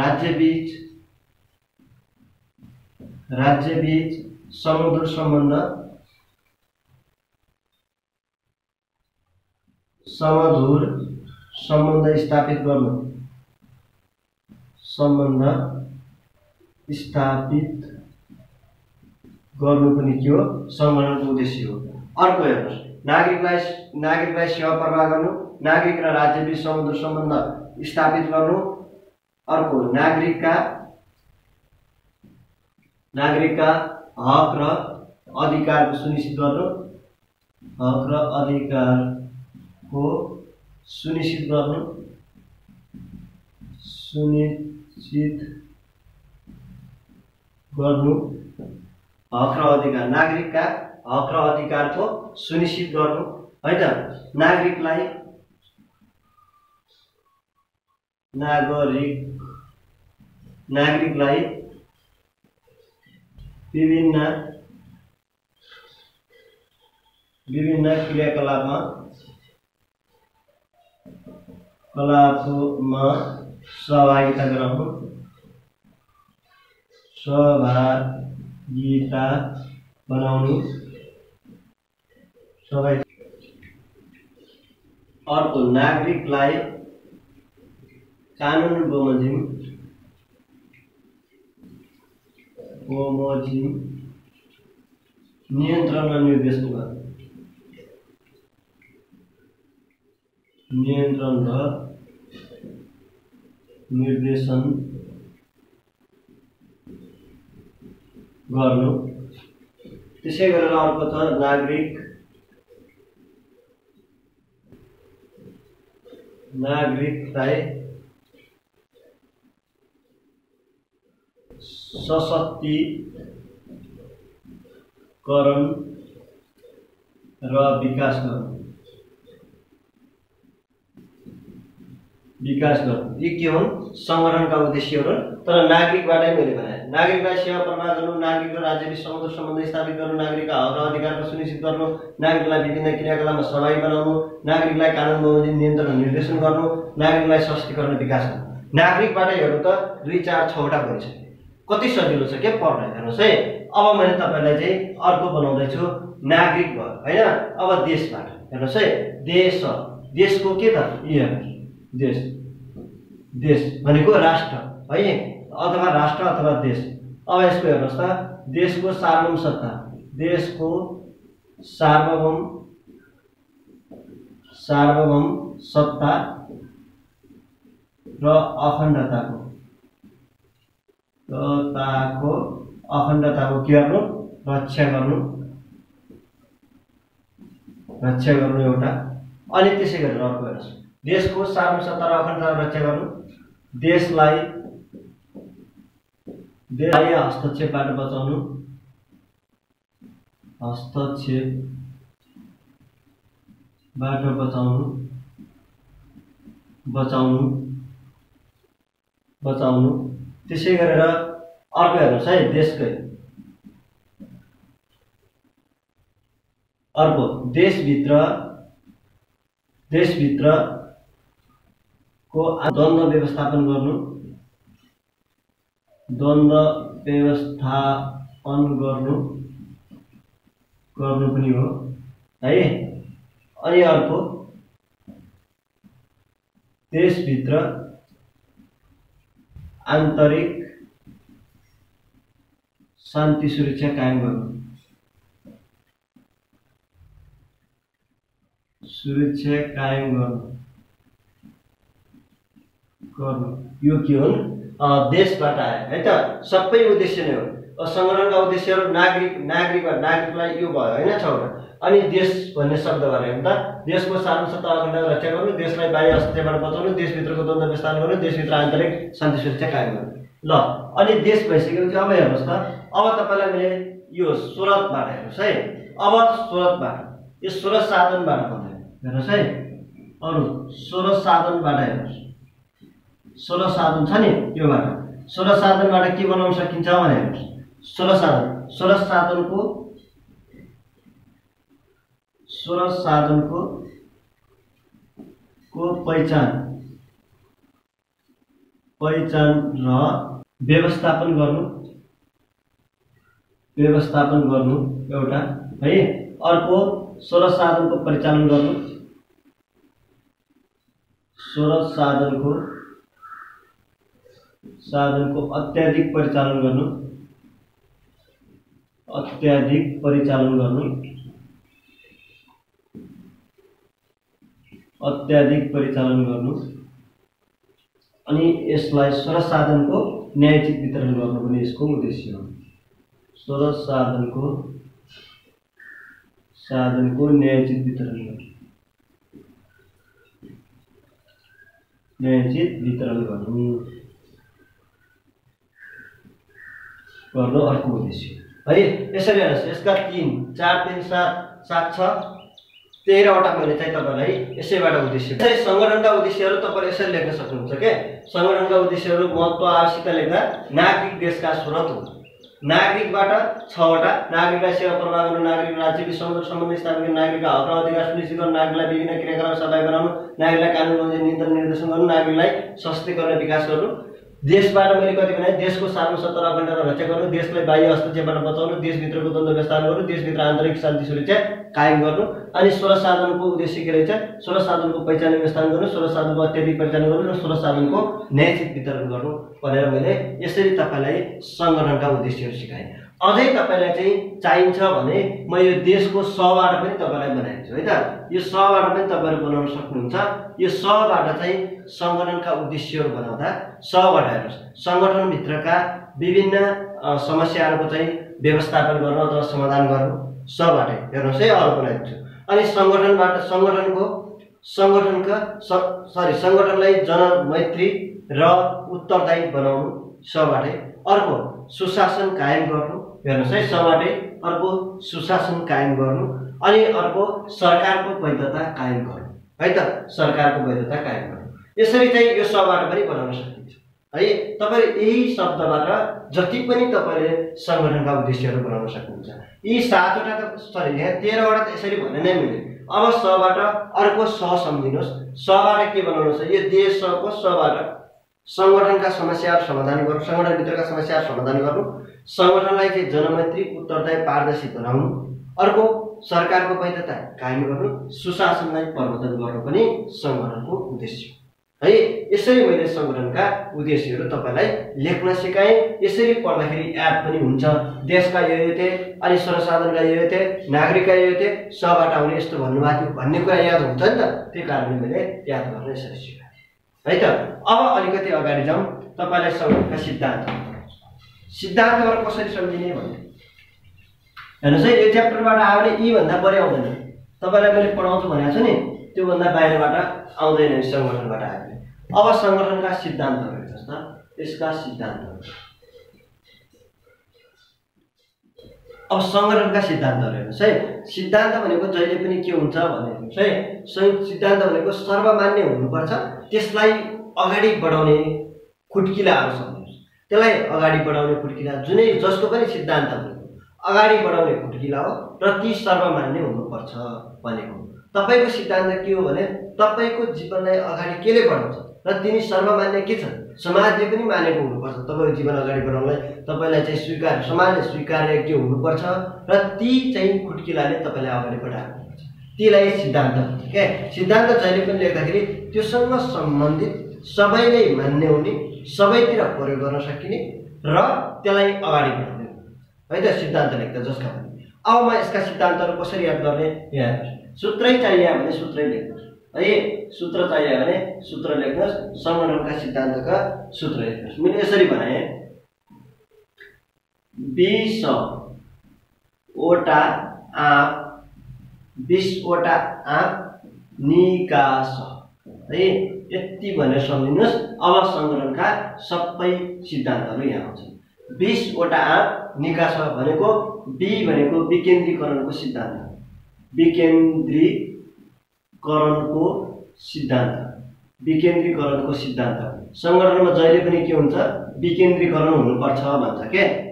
राज्यबीच राज्यबीच समुद्र सम्बन्ध समधुर सम्बन्ध स्थापित गर्नु। सम्बन्ध स्थापित गर्नु पनि के हो? सङ्गठनको उद्देश्य हो। अर्को हेर्नुहोस्। नागरिकलाई नागरिकलाई सेवा प्रवाह गर्नु नागरिक र राज्यबीच समुद्र सम्बन्ध स्थापित गर्नु। अर्को नागरिकका नागरिकका हक र अधिकारको सुनिश्चित गर्नु। हक र अधिकारको सुनिश्चित गर्नु सुनिश्चित गर्नु हक र अधिकार नागरिकका हक र अधिकारको सुनिश्चित गर्नु है त नागरिकलाई नागरिक नागरिकलाई विभिन्न विभिन्न क्रियाकलापमा कलापमा सहभागिता गराउनु सहभागिता बनाउनु सबै अर्को नागरिकलाई कानुन बमोजिम बमोजिम नियन्त्रण र निर्देशन गर्नु नियन्त्रण र निर्देशन गर्नु। त्यसै गरेर अर्को छ नागरिक नागरिकलाई सशक्तिकरण र विकास गर्नु। विकास गर्नु। यी के हुन् सङ्गठनका उद्देश्यहरू तर नागरिकबाटै मैले बनाएँ नागरिकलाई सेवा प्रवाह गर्नु नागरिक र राज्यबीच समुद्र सम्बन्ध स्थापित गर्नु नागरिकका हक र अधिकारको सुनिश्चित गर्नु नागरिकलाई विभिन्न क्रियाकलापमा सहभागी बनाउनु नागरिकलाई कानुन बमोजिम नियन्त्रण निर्देशन गर्नु नागरिकलाई सशक्तिकरण विकास गर्नु। नागरिकबाट हेर्नु त दुई चार छवटा भइसक्यो कति सजिलो छ के पढ्न हेर्नुहोस् है। अब मैले तपाईँलाई चाहिँ अर्को बनाउँदैछु नागरिक भयो होइन? अब देशबाट हेर्नुहोस् है। देश देशको के त? यो देश। देश भनेको राष्ट्र है? अथवा राष्ट्र अथवा देश। अब यसको हेर्नुहोस् त देशको सार्वभौम सत्ता। देशको सार्वभौम सार्वभौम सत्ता र अखण्डताको। सत्ताको अखण्डताको के गर्नु? रक्षा गर्नु। रक्षा गर्नु एउटा। अनि त्यसै गरेर अर्को हेर्नुहोस् देशको सार्वभौम सत्ता र अखण्डताको रक्षा गर्नु। देशलाई देशलाई हस्तक्षेपबाट बचाउनु। हस्तक्षेपबाट बचाउनु। बचाउनु। बचाउनु। त्यसै गरेर अर्को हेर्नुहोस् है, देशकै। अर्को देशभित्र देशभित्रको द्वन्द्व व्यवस्थापन गर्नु। द्वन्द्व व्यवस्थापन गर्नु गर्नु पनि हो है? अनि अर्को देशभित्र आन्तरिक शान्ति सुरक्षा कायम गर्नु। सुरक्षा कायम गर्नु। यो के हुन् देशबाट आयो। है त? सबै उद्देश्य नै हो। सङ्गठनका उद्देश्यहरू नागरिक नागरिक नागरिकलाई यो भयो। होइन छवटा अनि देश भन्ने शब्दबाट हेर्दा देशको सार्वसत्ता अखण्ड रक्षा गर्नु देशलाई बाह्य अस्थितिबाट बचाउनु देशभित्रको द्वन्द्व विस्तार गर्नु देशभित्र आन्तरिक शान्ति सुरक्षा कायम गर्नु। ल अनि देश भइसकेपछि अब हेर्नुहोस् त। अब तपाईँलाई मैले यो स्रोतबाट हेर्नुहोस् है। अब स्रोतबाट यो स्रोत साधनबाट भन्दै हेर्नुहोस् है। अरू स्रोत साधनबाट हेर्नुहोस्। स्रोत साधन छ नि योबाट स्रोत साधनबाट के बनाउन सकिन्छ भने स्रोत साधन। स्रोत साधनको स्रोत साधनको को पहिचान? पहिचान र व्यवस्थापन गर्नु। व्यवस्थापन गर्नु एउटा है? अर्को स्रोत साधनको परिचालन गर्नु। स्रोत साधनको साधनको अत्याधिक परिचालन गर्नु। अत्याधिक परिचालन गर्नु। अत्याधिक परिचालन गर्नु। अनि यसलाई स्रोत साधनको न्यायचित वितरण पनि यसको उद्देश्य हो। स्रोत साधनको साधनको न्यायचित वितरण गर्नु। न्यायचित वितरण गर्नु। गर्नु अर्को उद्देश्य है। यसरी हेर्नुहोस् यसका तिन चार तिन सात सात छ तेह्रवटा मैले चाहिँ तपाईँलाई यसैबाट उद्देश्य यसरी सङ्गठनका उद्देश्यहरू तपाईँले यसरी लेख्न सक्नुहुन्छ के? सङ्गठनका उद्देश्यहरू महत्त्व आवश्यकता लेख्दा नागरिक देशका स्रोत हो नागरिकबाट छवटा नागरिकलाई सेवा प्रवाह गर्नु नागरिक राज्यको समुद्र सम्बन्ध स्थापित नागरिकका हक र अधिकार सुनिश्चित गर्नु नागरिकलाई विभिन्न क्रियाकलाप सहभागी बनाउनु नागरिकलाई कानुन नियन्त्रण निर्देशन गर्नु नागरिकलाई सशक्तिकरण विकास गर्नु देशबाट मैले कति भने देशको सार्वसत्ता र अखण्डता रक्षा गर्नु देशलाई बाह्य हस्तक्षेपबाट बचाउनु देशभित्रको द्वन्द्व विस्तार गर्नु देशभित्र आन्तरिक शान्ति सुरक्षा कायम गर्नु अनि स्रोत साधनको उद्देश्य के रहेछ? स्रोत साधनको पहिचान व्यवस्थापन गर्नु स्रोत साधनको अत्याधिक पहिचान गर्नु र स्रोत साधनको न्यायचित वितरण गर्नु भनेर मैले यसरी तपाईँलाई सङ्गठनका उद्देश्यहरू सिकाएँ। अझै तपाईँलाई चाहिँ चाहिन्छ भने म यो देशको सबाट पनि तपाईँलाई बनाइदिन्छु है त? यो सबाट पनि तपाईँहरू बनाउन सक्नुहुन्छ। यो सबाट चाहिँ सङ्गठनका उद्देश्यहरू बनाउँदा सबाट हेर्नुहोस्। सङ्गठनभित्रका विभिन्न समस्याहरूको चाहिँ व्यवस्थापन गर्नु अथवा समाधान गर्नु सबाटै हेर्नुहोस् है अरू बनाइदिन्छु अनि सङ्गठनबाट सङ्गठनको सङ्गठनका सरी सङ्गठनलाई जनमैत्री र उत्तरदायी बनाउनु सबाटै अर्को सुशासन कायम गर्नु हेर्नुहोस् है सबाटै अर्को सुशासन कायम गर्नु अनि अर्को सरकारको वैधता कायम गर्नु है त? सरकारको वैधता कायम गर्नु। यसरी चाहिँ यो सबाट पनि बनाउन सकिन्छ। है तपाईँले यही शब्दबाट जति पनि तपाईँले सङ्गठनका उद्देश्यहरू बनाउन सक्नुहुन्छ यी सातवटा त सरी यहाँ तेह्रवटा त यसरी भन्ने नै मिल्यो। अब सबाट अर्को स सम्झिनुहोस् सबाट के बनाउनु छ यो देशको सबाट सङ्गठनका समस्याहरू समाधान गर्नु सङ्गठनभित्रका समस्याहरू समाधान गर्नु सङ्गठनलाई चाहिँ जनमैत्री उत्तरदायी पारदर्शी बनाउनु अर्को सरकारको वैधता कायम गर्नु सुशासनलाई प्रवर्तन गर्नु पनि सङ्गठनको उद्देश्य है। यसरी मैले सङ्गठनका उद्देश्यहरू तपाईँलाई लेख्न सिकाएँ। यसरी पढ्दाखेरि याद पनि हुन्छ। देशका यो थिए अनि सर्वसाधारणका यो थिए नागरिकका यो थिए सबाट आउने यस्तो भन्नुभएको थियो भन्ने कुरा याद हुन्छ नि त। त्यही कारणले मैले याद गर्न यसरी सिकाएँ। है त अब अलिकति अगाडि जाउँ। तपाईँलाई सङ्गठनका सिद्धान्त सिद्धान्तहरू कसरी सम्झिने भन्ने हेर्नुहोस् है यो च्याप्टरबाट आयो भने यीभन्दा बढी आउँदैन तपाईँलाई मैले पढाउँछु भनेको छु नि त्योभन्दा बाहिरबाट आउँदैन सङ्गठनबाट भने अब सङ्गठनका सिद्धान्तहरू हेर्नुहोस् त यसका सिद्धान्तहरू अब सङ्गठनका सिद्धान्तहरू हेर्नुहोस् है सिद्धान्त भनेको जहिले पनि के हुन्छ भने हेर्नुहोस् है सं- सिद्धान्त भनेको सर्वमान्य हुनुपर्छ त्यसलाई अगाडि बढाउने खुट्किलाहरू त्यसलाई अगाडि बढाउने खुट्किला जुनै जसको पनि सिद्धान्त भनेको अगाडि बढाउने खुट्किला हो र ती सर्वमान्य हुनुपर्छ भनेको तपाईँको सिद्धान्त के हो भने तपाईँको जीवनलाई अगाडि केले बढाउँछ र तिनी सर्वमान्य के छन्? समाजले पनि मानेको हुनुपर्छ। तपाईँको जीवन अगाडि बढाउनलाई तपाईँलाई चाहिँ स्वीकार समाजले स्वीकार्य के हुनुपर्छ र ती चाहिँ खुट्किलाले तपाईँलाई अगाडि बढाएको तीलाई सिद्धान्त क्या सिद्धान्त जहिले पनि लेख्दाखेरि त्योसँग सम्बन्धित सबैले मान्य हुने सबैतिर प्रयोग गर्न सकिने र त्यसलाई अगाडि बढाउने है त सिद्धान्त लेख्दा पनि। अब म यसका सिद्धान्तहरू कसरी याद गर्ने? यहाँ सूत्रै चाहियो भने सूत्रै लेख्नुहोस्। है सूत्र चाहियो भने सूत्र लेख्नुहोस्। सङ्गठनका सिद्धान्तका सूत्र लेख्नुहोस्। मैले यसरी भने बिसवटा आँप बिसवटा आँप निकास। है यति भनेर सम्झिनुहोस्। अब सङ्गठनका सबै सिद्धान्तहरू यहाँ आउँछन्। बिसवटा आँप निकास भनेको बी भनेको विकेन्द्रीकरणको सिद्धान्त। विकेन्द्रीकरणको सिद्धान्त। विकेन्द्रीकरणको सिद्धान्त। सङ्गठनमा जहिले पनि के हुन्छ? विकेन्द्रीकरण हुनुपर्छ भन्छ के?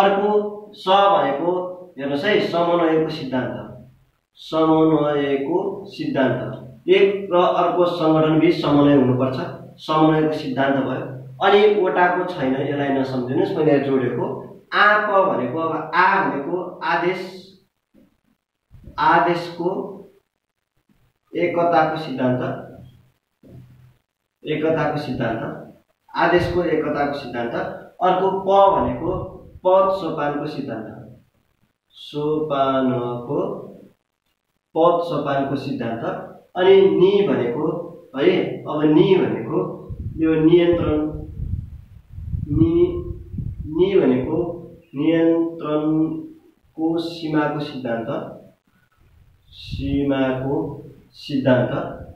अर्को स भनेको हेर्नुहोस् है समन्वयको सिद्धान्त। समन्वयको सिद्धान्त। एक र अर्को सङ्गठन बिच समन्वय हुनुपर्छ। समन्वयको सिद्धान्त भयो। अनि ओटाको छैन यसलाई नसम्झिनुहोस् मैले जोडेको। आप भनेको अब आ भनेको आदेश आदेशको एकताको सिद्धान्त। एकताको सिद्धान्त। आदेशको एकताको सिद्धान्त। अर्को प भनेको पद सोपानको सिद्धान्त। सोपानको पद सोपानको सिद्धान्त। अनि नि भनेको है अब नि भनेको यो नियन्त्रण नि नि भनेको नियन्त्रणको सीमाको सिद्धान्त सीमाको सिद्धान्त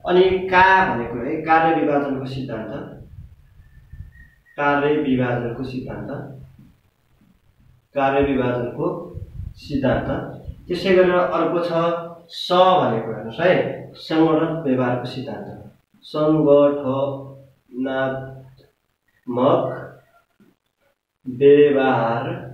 अनि का भनेको है कार्य विभाजनको सिद्धान्त कार्य विभाजनको सिद्धान्त कार्य विभाजनको सिद्धान्त त्यसै गरेर अर्को छ स भनेको हेर्नुहोस् है। सङ्गठन व्यवहारको सिद्धान्त। सङ्गठनात्मक व्यवहारको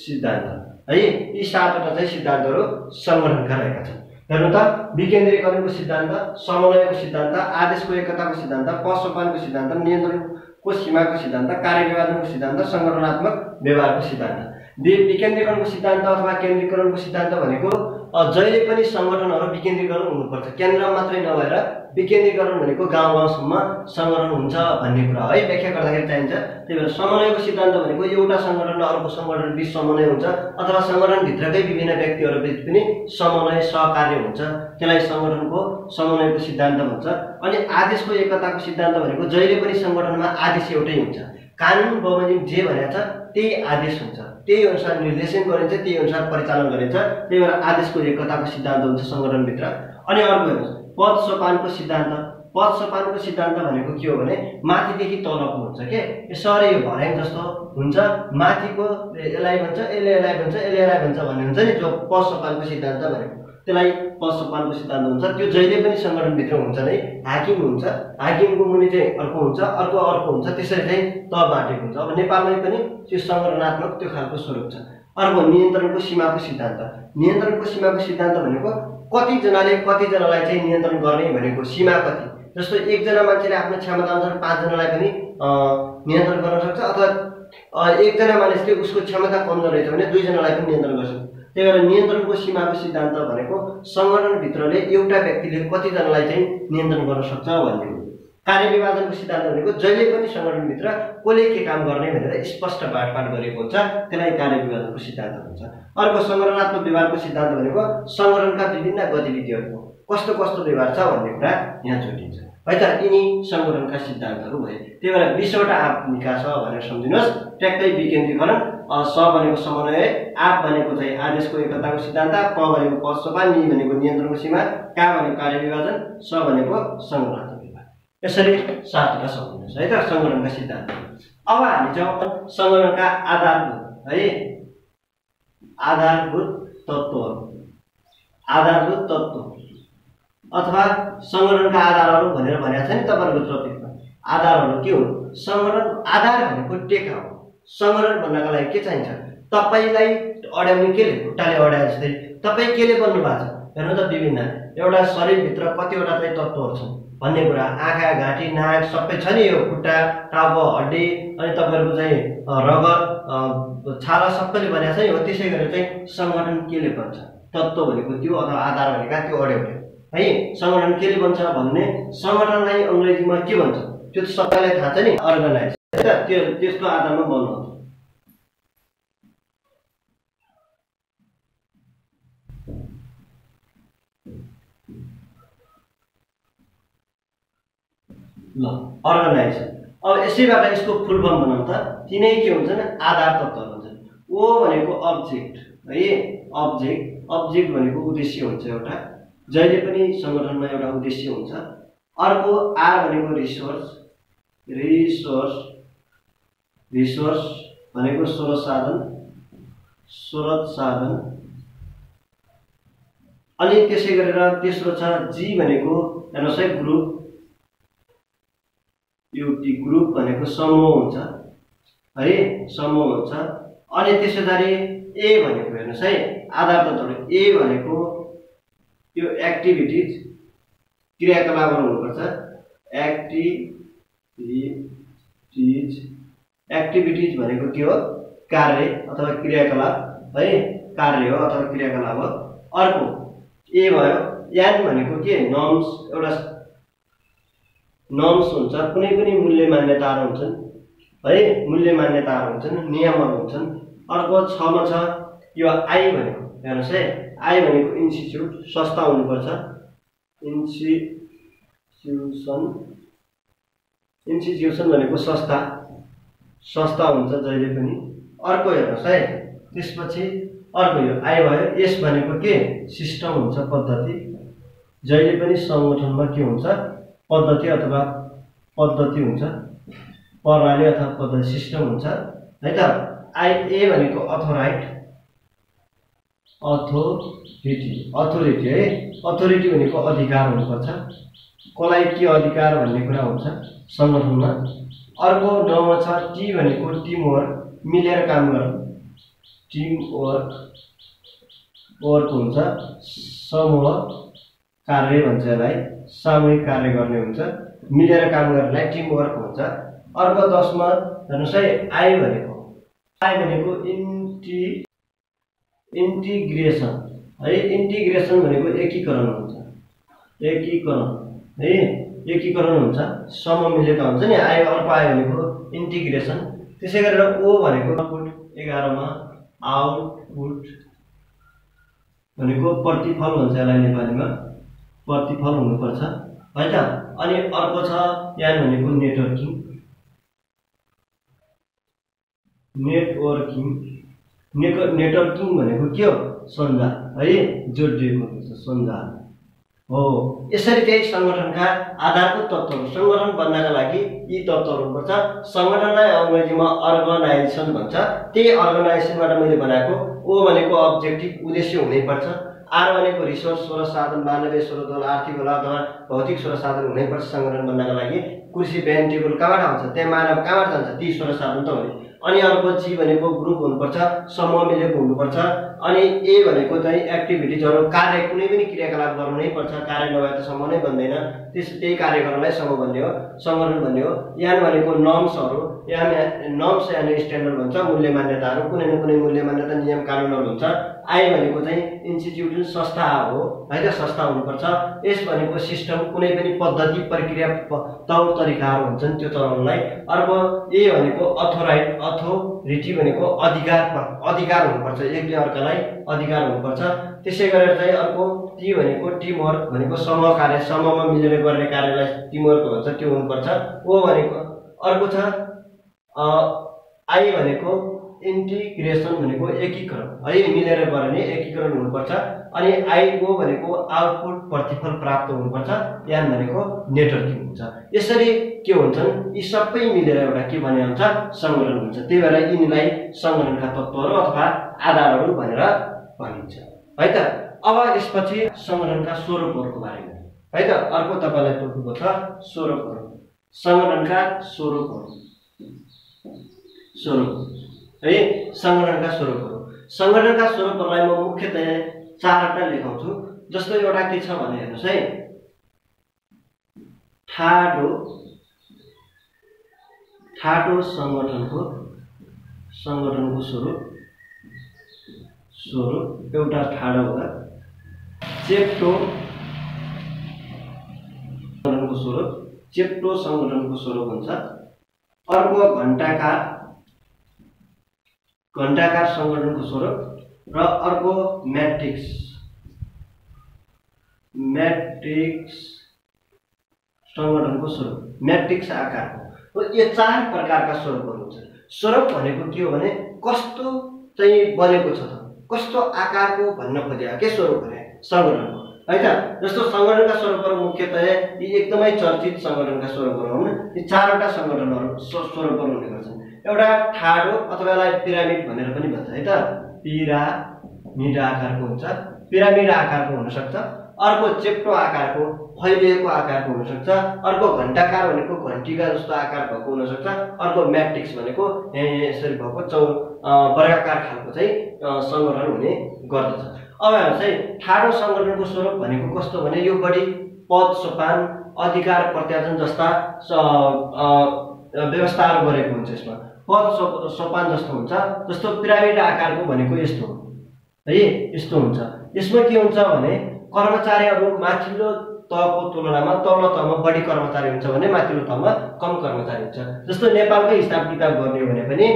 सिद्धान्त। है यी सातवटा चाहिँ सिद्धान्तहरू सङ्गठनका रहेका छन्। हेर्नु त विकेन्द्रीकरणको सिद्धान्त समन्वयको सिद्धान्त आदेशको एकताको सिद्धान्त पशुपालनको सिद्धान्त नियन्त्रणको सीमाको सिद्धान्त कार्यविभाजनको सिद्धान्त सङ्गठनात्मक व्यवहारको सिद्धान्त। विकेन्द्रीकरणको सिद्धान्त अथवा केन्द्रीकरणको सिद्धान्त भनेको जहिले पनि सङ्गठनहरू विकेन्द्रीकरण हुनुपर्छ केन्द्र मात्रै नभएर विकेन्द्रीकरण भनेको गाउँ गाउँसम्म सङ्गठन हुन्छ भन्ने कुरा है व्याख्या गर्दाखेरि चाहिन्छ। त्यही भएर समन्वयको सिद्धान्त भनेको एउटा सङ्गठन र अर्को सङ्गठन बिच समन्वय हुन्छ अथवा सङ्गठनभित्रकै विभिन्न व्यक्तिहरू बिच पनि समन्वय सहकार्य हुन्छ। त्यसलाई सङ्गठनको समन्वयको सिद्धान्त भन्छ। अनि आदेशको एकताको सिद्धान्त भनेको जहिले पनि सङ्गठनमा आदेश एउटै हुन्छ। कानुन बमोजिम जे भनेको छ त्यही आदेश हुन्छ। त्यही अनुसार निर्देशन गरिन्छ त्यही अनुसार परिचालन गरिन्छ। त्यही भएर आदेशको एकताको सिद्धान्त हुन्छ सङ्गठनभित्र। अनि अर्को हेर्नुहोस् पद सोपानको सिद्धान्त। पद सोपानको सिद्धान्त भनेको के हो भने माथिदेखि तलको हुन्छ के? यसरी यो भर्याङ जस्तो हुन्छ। माथिको यसलाई भन्छ यसले यसलाई भन्छ यसले यसलाई भन्छ भन्ने हुन्छ नि जो पद सोपानको सिद्धान्त भनेको। त्यसलाई पशुपालनको सिद्धान्त हुन्छ। त्यो जहिले पनि सङ्गठनभित्र हुन्छ नै हाकिम हुन्छ। हाकिमको मुनि चाहिँ अर्को हुन्छ अर्को अर्को हुन्छ त्यसरी चाहिँ त बाँटेको हुन्छ। अब नेपालमै पनि त्यो सङ्गठनात्मक त्यो खालको स्वरूप छ। अर्को नियन्त्रणको सीमाको सिद्धान्त। नियन्त्रणको सीमाको सिद्धान्त भनेको कतिजनाले कतिजनालाई चाहिँ नियन्त्रण गर्ने भनेको सीमा कति? जस्तो एकजना मान्छेले आफ्नो क्षमता अनुसार पाँचजनालाई पनि नियन्त्रण गर्न सक्छ अथवा एकजना मानिसले उसको क्षमता कमजोर रहेछ भने दुईजनालाई पनि नियन्त्रण गर्छ त्यही भएर नियन्त्रणको सीमाको सिद्धान्त भनेको सङ्गठनभित्रले एउटा व्यक्तिले कतिजनालाई चाहिँ नियन्त्रण गर्न सक्छ भन्ने हो। कार्य विभाजनको सिद्धान्त भनेको जहिले पनि सङ्गठनभित्र कसले के काम गर्ने भनेर स्पष्ट बाँडफाँड गरिएको हुन्छ त्यसलाई कार्य विभाजनको सिद्धान्त हुन्छ अर्को सङ्गठनात्मक व्यवहारको सिद्धान्त भनेको सङ्गठनका विभिन्न गतिविधिहरूको कस्तो कस्तो व्यवहार छ भन्ने कुरा यहाँ छुटिन्छ है त? यिनी सङ्गठनका सिद्धान्तहरू भए। त्यही भएर बिसवटा आप निकास भनेर सम्झिनुहोस्। ट्याक्कै विकेन्द्रीकरण स भनेको समन्वय आप भनेको चाहिँ आदेशको एकताको सिद्धान्त प भनेको पशुपा नि भनेको नियन्त्रणको सीमा का भनेको कार्य विभाजन स भनेको विभाग यसरी सातवटा सम्झिनुहोस् है त? सङ्गठनका सिद्धान्त अब हामी जाउँ सङ्गठनका आधारभूत है? आधारभूत तत्त्वहरू। आधारभूत तत्त्व। अथवा सङ्गठनका आधारहरू भनेर भनेको छ नि तपाईँहरूको टपिकमा आधारहरू के हुन् सङ्गठन आधार भनेको टेका हो। सङ्गठन भन्नको लागि के चाहिन्छ? तपाईँलाई अड्याउने केले? खुट्टाले अड्याए जस्तै। तपाईँ केले बन्नु भएको छ? हेर्नु त विभिन्न। एउटा शरीरभित्र कतिवटा चाहिँ तत्त्वहरू छन्। भन्ने कुरा आँखा घाँटी नाक सबै छ नि यो खुट्टा टाउको हड्डी अनि तपाईँहरूको चाहिँ रगत छाला सबैले भनेको छ नि हो त्यसै गरेर चाहिँ सङ्गठन केले बन्छ तत्त्व भनेको त्यो अथवा आधार भनेका त्यो अड्याउने। है? सङ्गठन केले बन्छ भन्ने? सङ्गठनलाई अङ्ग्रेजीमा के भन्छ? त्यो त सबैलाई थाहा छ नि अर्गनाइज। है त त्यो त्यसको आधारमा बन्नुहुन्छ ल अर्गनाइज। अब यसैबाट यसको फुल फर्म भनौँ त तिनै के हुन्छन् आधार तत्त्वहरू हुन्छन् ओ भनेको अब्जेक्ट है? अब्जेक्ट अब्जेक्ट भनेको उद्देश्य हुन्छ एउटा। जहिले पनि सङ्गठनमा एउटा उद्देश्य हुन्छ अर्को आर भनेको रिसोर्स रिसोर्स रिसोर्स भनेको स्रोत साधन स्रोत साधन। अनि त्यसै गरेर तेस्रो छ जी भनेको हेर्नुहोस् है ग्रुप युटी ग्रुप भनेको समूह हुन्छ है समूह हुन्छ। अनि त्यसो गरी ए भनेको हेर्नुहोस् है आधार ए भनेको यो एक्टिभिटिज क्रियाकलापहरू हुनुपर्छ। एक्टिभिटिज एक्टिभिटिज भनेको के हो? कार्य अथवा क्रियाकलाप है? कार्य हो अथवा क्रियाकलाप हो। अर्को ए भयो? यान भनेको के? नर्म्स एउटा नर्म्स हुन्छ। कुनै पनि मूल्य मान्यताहरू हुन्छन् है? मूल्य मान्यताहरू हुन्छन् नियमहरू हुन्छन्। अर्को छमा छ यो आई भनेको हेर्नुहोस् है। आई भनेको इन्स्टिच्युट संस्था हुनुपर्छ। इन्स्टिट्युसन इन्स्टिट्युसन भनेको संस्था संस्था हुन्छ जहिले पनि। अर्को हेर्नुहोस् है। त्यसपछि अर्को यो आई भयो। यस भनेको के? सिस्टम हुन्छ पद्धति। जहिले पनि सङ्गठनमा के हुन्छ? पद्धति अथवा पद्धति हुन्छ। प्रणाली अथवा पद्धति सिस्टम हुन्छ। है त? आई ए भनेको अथोराइट अथोरिटी अथोरिटी है। अथोरिटी भनेको अधिकार हुनुपर्छ। कसलाई के अधिकार भन्ने कुरा हुन्छ सङ्गठनमा। अर्को नौमा छ टी भनेको टिमवर्क मिलेर काम गर्नु। टिम वर्क वर्क हुन्छ। समूह कार्य भन्छ यसलाई। सामूहिक कार्य गर्ने हुन्छ। मिलेर काम गर्नेलाई टिम वर्क हुन्छ। अर्को दसमा हेर्नुहोस् है आई भनेको। आई भनेको इन्टी इन्टिग्रेसन है इन्टिग्रेसन भनेको एकीकरण हुन्छ। एकीकरण। है एकीकरण हुन्छ। सम मिलेका हुन्छ नि आयो अर्को आयो भनेको इन्टिग्रेसन त्यसै गरेर ओ भनेको आउटपुट एघारमा आउटपुट भनेको प्रतिफल भन्छ यसलाई नेपालीमा। प्रतिफल हुनुपर्छ। है त अनि अर्को छ यहाँ भनेको नेटवर्किङ नेटवर्किङ नेट नेटवर्किङ भनेको के हो? सञ्जाल है जोडिएको हुन्छ सञ्जाल हो। यसरी त्यही सङ्गठनका आधारभूत तत्त्वहरू। सङ्गठन बन्नका लागि यी तत्त्वहरू हुनुपर्छ। सङ्गठनलाई अङ्ग्रेजीमा अर्गनाइजेसन भन्छ। त्यही अर्गनाइजेसनबाट मैले बनाएको ओ भनेको अब्जेक्टिभ उद्देश्य हुनैपर्छ आर भनेको रिसोर्स स्रोत साधन मानवीय स्रोत होला आर्थिक होला अथवा भौतिक स्रोत साधन हुनैपर्छ सङ्गठन बन्नका लागि। कुर्सी बिहान टेबल कहाँबाट आउँछ? त्यहाँ मानव कहाँबाट जान्छ? ती स्रोत साधन त हुने अनि अर्को जी भनेको ग्रुप हुनुपर्छ समूह मिलेको हुनुपर्छ। अनि ए भनेको चाहिँ एक्टिभिटिजहरू कार्य कुनै पनि क्रियाकलाप गर्नु नै पर्छ कार्य नभए त समूह नै बन्दैन। त्यस त्यही कार्य गर्नलाई समूह भन्ने हो सङ्गठन भन्ने हो। यहाँ भनेको नर्म्सहरू यहाँ नर्म्स यानि स्ट्यान्डर्ड भन्छ मूल्य मान्यताहरू कुनै न कुनै मूल्य मान्यता नियम कानुनहरू हुन्छ। आई भनेको चाहिँ इन्स्टिट्युट संस्था हो है त? संस्था हुनुपर्छ। यस भनेको सिस्टम कुनै पनि पद्धति प्रक्रिया तौर तरिकाहरू हुन्छन् त्यो चलाउनलाई। अर्को ए भनेको अथोराइट अथोरिटी भनेको अधिकार अधिकार हुनुपर्छ। एकले अर्कालाई अधिकार हुनुपर्छ। त्यसै गरेर चाहिँ अर्को टी भनेको टिमवर्क भनेको समूह कार्य समूहमा मिलेर गर्ने कार्यलाई टिमवर्क भन्छ त्यो हुनुपर्छ। ओ भनेको अर्को छ आई भनेको इन्टिग्रेसन भनेको एकीकरण। है मिलेर गर्ने एकीकरण हुनुपर्छ अनि आइओ भनेको आउटपुट प्रतिफल प्राप्त हुनुपर्छ। यान भनेको नेटवर्किङ हुन्छ। यसरी के हुन्छन्? यी सबै मिलेर एउटा के भने हुन्छ? सङ्गठन हुन्छ। त्यही भएर यिनीलाई सङ्गठनका तत्त्वहरू अथवा आधारहरू भनेर भनिन्छ। है त? अब यसपछि सङ्गठनका स्वरूपहरूको बारेमा है त? अर्को तपाईँलाई सोध्नुको छ स्वरूपहरू। सङ्गठनका स्वरूपहरू। स्वरूप। है? सङ्गठनका स्वरूपहरू सङ्गठनका स्वरूपहरूलाई म मुख्यतया चारवटा लेखाउँछु जस्तो एउटा के छ भने हेर्नुहोस् है। ठाडो ठाडो सङ्गठनको सङ्गठनको स्वरूप स्वरूप एउटा ठाडो हुँदा चेप्टो सङ्गठनको स्वरूप चेप्टो सङ्गठनको स्वरूप हुन्छ। अर्को घन्टाकार घन्टाकार सङ्गठनको स्वरूप र अर्को म्याट्रिक्स। म्याट्रिक्स सङ्गठनको स्वरूप। म्याट्रिक्स आकारको। यो चार प्रकारका स्वरूपहरू हुन्छ। स्वरूप भनेको के हो भने कस्तो चाहिँ बनेको छ त? कस्तो आकारको भन्न खोजे के स्वरूप भने? सङ्गठनको। है त? जस्तो सङ्गठनका स्वरूपहरू मुख्यतया यी एकदमै चर्चित सङ्गठनका स्वरूपहरू हुन्। यी चारवटा सङ्गठनहरू स्वरूपहरू हुने गर्छन्। एउटा ठाडो अथवा यसलाई पिरामिड भनेर पनि भन्छ है त? पिरामिड आकारको हुन्छ। पिरामिड आकारको हुनसक्छ। अर्को चेप्टो आकारको फैलिएको आकारको हुनसक्छ। अर्को घन्टाकार भनेको घन्टिका जस्तो आकार भएको हुनसक्छ। अर्को म्याट्रिक्स भनेको यसरी भएको चौ वर्गाकार खालको चाहिँ सङ्गठन हुने गर्दछ। अब चाहिँ ठाडो सङ्गठनको स्वरूप भनेको कस्तो भने यो बढी पद सोपान अधिकार प्रत्यार्जन जस्ता व्यवस्थाहरू गरेको हुन्छ यसमा। पद सो सोपान जस्तो हुन्छ। जस्तो पिरामिड आकारको भनेको यस्तो हो। है यस्तो हुन्छ। यसमा के हुन्छ भने कर्मचारीहरू माथिल्लो तहको तुलनामा तल्लो तहमा बढी कर्मचारी हुन्छ भने माथिल्लो तहमा कम कर्मचारी हुन्छ। जस्तो नेपालकै हिसाब किताब गर्ने हो भने पनि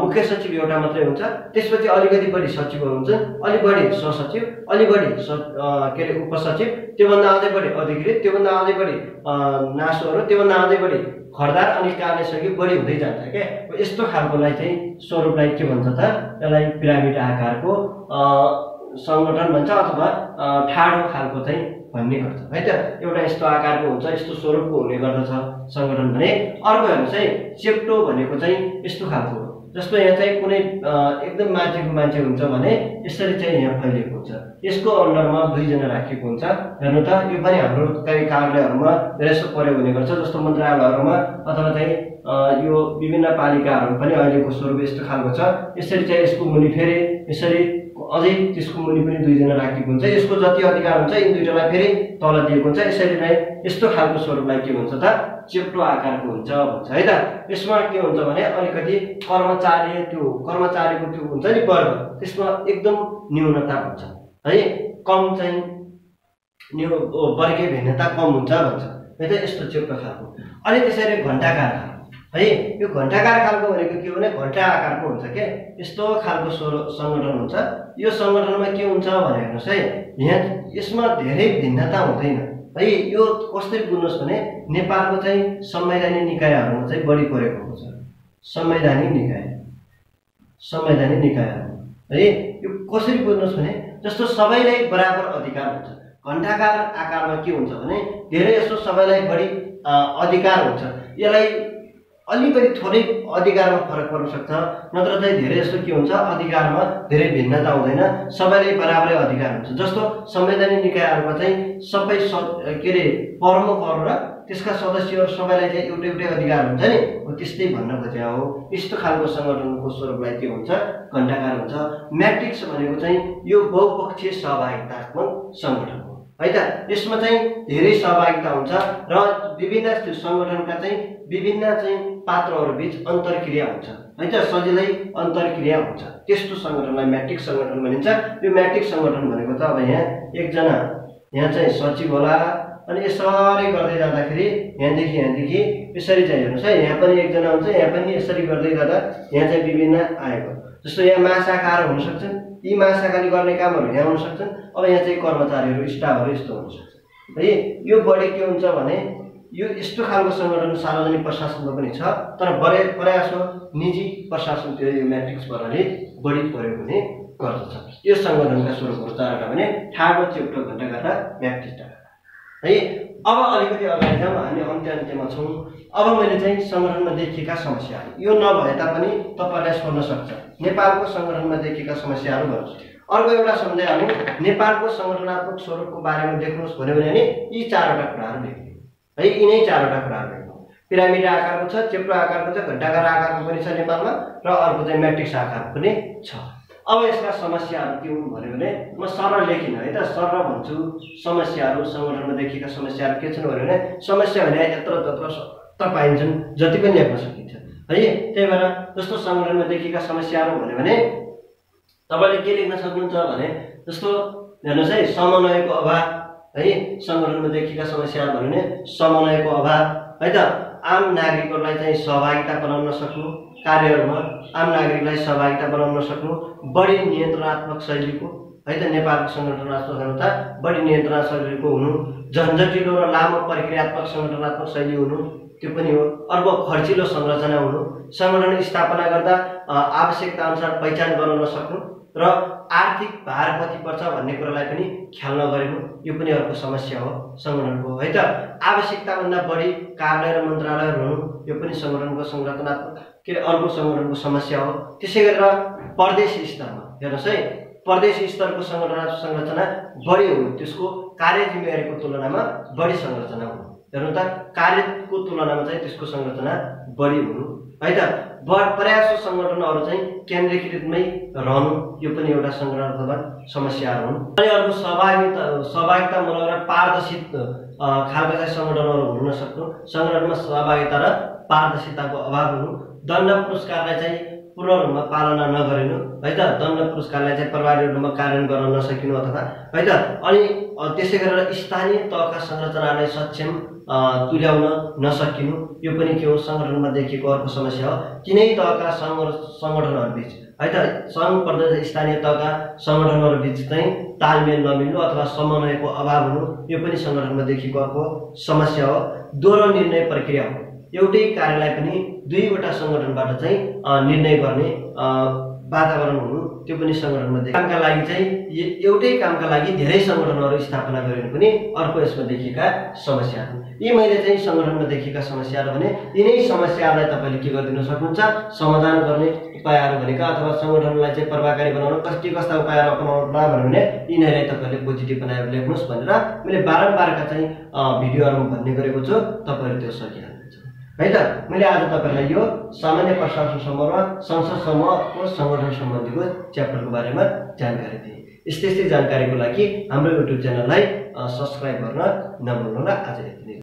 मुख्य सचिव एउटा मात्रै हुन्छ। त्यसपछि अलिकति बढी सचिवहरू हुन्छन् अलिक बढी सहसचिव अलिक बढी के अरे उपसचिव त्योभन्दा अझै बढी अधिकृत त्योभन्दा अझै बढी नासोहरू त्योभन्दा अझै बढी खरदार अनि कार्य बढी हुँदै जान्छ क्या यस्तो खालकोलाई चाहिँ स्वरूपलाई के भन्छ त? यसलाई पिरामिड आकारको सङ्गठन भन्छ अथवा ठाडो खालको चाहिँ भन्ने गर्छ। है त? एउटा यस्तो आकारको हुन्छ यस्तो स्वरूपको हुने गर्दछ सङ्गठन भने अर्को हेर्नुहोस् है चेप्टो भनेको चाहिँ यस्तो खालको जस्तो यहाँ चाहिँ कुनै एकदम माथिको मान्छे हुन्छ भने यसरी चाहिँ यहाँ फैलिएको हुन्छ। यसको अन्डरमा दुईजना राखिएको हुन्छ। हेर्नु त यो पनि हाम्रो कहीँ कार्यालयहरूमा धेरै जस्तो प्रयोग हुने गर्छ जस्तो मन्त्रालयहरूमा अथवा चाहिँ यो विभिन्न पालिकाहरू पनि अहिलेको स्वरूप यस्तो खालको छ। यसरी चाहिँ यसको मुनि फेरि यसरी अझै त्यसको मुनि पनि दुईजना राखिएको हुन्छ। यसको जति अधिकार हुन्छ यी दुईवटालाई फेरि तल दिएको हुन्छ। यसरी नै यस्तो खालको स्वरूपलाई के भन्छ त चेप्टो आकारको हुन्छ भन्छ है त? यसमा के हुन्छ भने अलिकति कर्मचारी त्यो कर्मचारीको त्यो हुन्छ नि वर्ग त्यसमा एकदम न्यूनता हुन्छ है? कम चाहिँ न्यू वर्गीय भिन्नता कम हुन्छ भन्छ। है त? यस्तो चेप्टो खालको। अनि त्यसरी घन्टाकार है? यो घन्टाकार खालको भनेको के हो भने घन्टा आकारको हुन्छ क्या यस्तो खालको स्वर सङ्गठन हुन्छ। यो सङ्गठनमा के हुन्छ भने हेर्नुहोस् है यहाँ यसमा धेरै भिन्नता हुँदैन। है यो कसरी बुझ्नुहोस् भने नेपालको चाहिँ संवैधानिक निकायहरूमा चाहिँ बढी परेको हुन्छ। संवैधानिक निकाय। संवैधानिक निकायहरू। है यो कसरी बुझ्नुहोस् भने जस्तो सबैलाई बराबर अधिकार हुन्छ। घन्टाकार आकारमा के हुन्छ भने धेरै जस्तो सबैलाई बढी अधिकार हुन्छ। यसलाई अलिकति थोरै अधिकारमा फरक पर्न सक्छ नत्र चाहिँ धेरै जस्तो के हुन्छ अधिकारमा धेरै भिन्नता हुँदैन। सबैले बराबरै अधिकार हुन्छ। जस्तो संवैधानिक निकायहरूमा चाहिँ सबै स के अरे प्रमुखहरू र त्यसका सदस्यहरू सबैलाई चाहिँ एउटै एउटै अधिकार हुन्छ नि? हो त्यस्तै भन्न खोजे हो। यस्तो खालको सङ्गठनको स्वरूपलाई के हुन्छ घण्टाकार हुन्छ। म्याट्रिक्स भनेको चाहिँ यो बहुपक्षीय सहभागितात्मक सङ्गठन हो। है त? यसमा चाहिँ धेरै सहभागिता हुन्छ र विभिन्न सङ्गठनका चाहिँ विभिन्न चाहिँ पात्रहरू बिच अन्तर्क्रिया हुन्छ। है त? सजिलै अन्तर्क्रिया हुन्छ। त्यस्तो सङ्गठनलाई म्याट्रिक सङ्गठन भनिन्छ। यो म्याट्रिक सङ्गठन भनेको त अब यहाँ एकजना यहाँ चाहिँ सचिव होला अनि यसरी गर्दै जाँदाखेरि यहाँदेखि यहाँदेखि यसरी चाहिँ हेर्नुहोस् है यहाँ पनि एकजना हुन्छ यहाँ पनि यसरी गर्दै जाँदा यहाँ चाहिँ विभिन्न आएको। जस्तो यहाँ महाशाखाहरू हुनसक्छन् यी महाशाखाले गर्ने कामहरू यहाँ हुनसक्छन् अब यहाँ चाहिँ कर्मचारीहरू स्टाफहरू यस्तो हुनसक्छ है यो बढी के हुन्छ भने यो यस्तो खालको सङ्गठन सार्वजनिक प्रशासनमा पनि छ तर बढे प्रयास हो निजी प्रशासनतिर यो म्याट्रिक्स प्रणाली बढी प्रयोग हुने गर्दछ। यो सङ्गठनका स्वरूपहरू चारवटा भने ठाडो चेप्टो घन्टा म्याट्रिक्स है अब अलिकति अगाडि जाउँ हामी अन्त्य अन्त्यमा छौँ। अब मैले चाहिँ सङ्गठनमा देखिएका समस्याहरू। यो नभए तापनि तपाईँलाई सोध्न सक्छ नेपालको सङ्गठनमा देखिएका समस्याहरू भन्नुहोस् अर्को एउटा सम्झाइ हामी नेपालको सङ्गठनात्मक स्वरूपको बारेमा देख्नुहोस् भन्यो भने यी चारवटा कुराहरू देख्ने है यिनै चारवटा कुराहरू पिरामिड आकारको छ चेप्रो आकारको छ घन्टाकार आकारको पनि छ नेपालमा र अर्को चाहिँ म्याट्रिक्स आकारको पनि छ। अब यसका समस्याहरू के हुन् भन्यो भने म सरल लेखिनँ है त सरल भन्छु समस्याहरू सङ्गठनमा देखिएका समस्याहरू के छन् भन्यो भने समस्या भने यत्र जत्र पाइन्छन् जति पनि लेख्न सकिन्छ। है त्यही भएर जस्तो सङ्गठनमा देखिएका समस्याहरू भन्यो भने तपाईँले के लेख्न सक्नुहुन्छ भने जस्तो हेर्नुहोस् है समन्वयको अभाव है सङ्गठनमा देखिएका समस्याहरू भन्यो भने समन्वयको अभाव है त आम नागरिकहरूलाई चाहिँ सहभागिता बनाउन सक्नु कार्यहरूमा आम नागरिकलाई सहभागिता बनाउन सक्नु बढी नियन्त्रणात्मक शैलीको है त नेपालको सङ्गठनात्मक क्षमता बढी नियन्त्रण शैलीको हुनु झन्झटिलो र लामो प्रक्रियात्मक सङ्गठनात्मक शैली हुनु त्यो पनि हो। अर्को खर्चिलो संरचना हुनु सङ्गठन स्थापना गर्दा आवश्यकता अनुसार पहिचान गर्न नसक्नु र आर्थिक भार कति पर्छ भन्ने कुरालाई पनि ख्याल नगरेको यो पनि अर्को समस्या हो सङ्गठनको है त। आवश्यकताभन्दा बढी कार्यालय र मन्त्रालयहरू हुनु यो पनि सङ्गठनको संरचनात्मक के अरे अर्को सङ्गठनको समस्या हो? त्यसै गरेर प्रदेश स्तरमा हेर्नुहोस् है प्रदेश स्तरको सङ्गठनात्मक संरचना बढी हुनु त्यसको कार्य जिम्मेवारीको तुलनामा बढी संरचना हुनु। हेर्नु त कार्यको तुलनामा चाहिँ त्यसको संरचना बढी हुनु। है त प्रयास सङ्गठनहरू चाहिँ केन्द्रीकृतमै रहनु यो पनि एउटा सङ्गठनात्मक समस्याहरू हुन्। अनि अर्को सहभागिता सहभागितामूलक र पारदर्शित खालका चाहिँ सङ्गठनहरू हुन नसक्नु सङ्गठनमा सहभागिता र पारदर्शिताको अभाव हुनु। दण्ड पुरस्कारलाई चाहिँ पूर्ण रूपमा पालना नगरिनु है त? दण्ड पुरस्कारलाई चाहिँ प्रभावी रूपमा कार्यान्वयन गर्न नसकिनु अथवा है त? अनि त्यसै गरेर स्थानीय तहका संरचनालाई सक्षम तुल्याउन नसकिनु यो पनि के हो? सङ्गठनमा देखिएको अर्को समस्या हो। तिनै तहका सङ्ग सङ्गठनहरू बिच है त? सङ्घ प्रदेश स्थानीय तहका सङ्गठनहरू बिच चाहिँ तालमेल नमिल्नु अथवा समन्वयको अभाव हुनु यो पनि सङ्गठनमा देखिएको अर्को समस्या हो। दोहोरो निर्णय प्रक्रिया हो। एउटै कार्यलाई पनि दुईवटा सङ्गठनबाट चाहिँ निर्णय गर्ने वातावरण हुनु त्यो पनि सङ्गठनमा कामका लागि चाहिँ एउटै कामका लागि धेरै सङ्गठनहरू स्थापना गरिनु पनि अर्को यसमा देखिएका समस्याहरू यी मैले चाहिँ सङ्गठनमा देखेका समस्याहरू भने यिनै समस्याहरूलाई तपाईँले के गरिदिन सक्नुहुन्छ? समाधान गर्ने उपायहरू भनेका अथवा सङ्गठनलाई चाहिँ प्रभावकारी बनाउन के कस्ता उपायहरू अपनाउनु पर्ला भने यिनीहरूलाई तपाईँले पोजिटिभ बनाएर लेख्नुहोस् भनेर मैले बारम्बारका चाहिँ भिडियोहरूमा भन्ने गरेको छु। तपाईँहरू त्यो सकिहाल्नुहुन्छ है त मैले आज तपाईँहरूलाई यो सामान्य प्रशासन समूह र संसद समूहको सङ्गठन सम्बन्धीको च्याप्टरको बारेमा जानकारी दिएँ। यस्तै यस्तै जानकारीको लागि हाम्रो युट्युब च्यानललाई सब्सक्राइब गर्न नभुल्नु होला आज यति नै।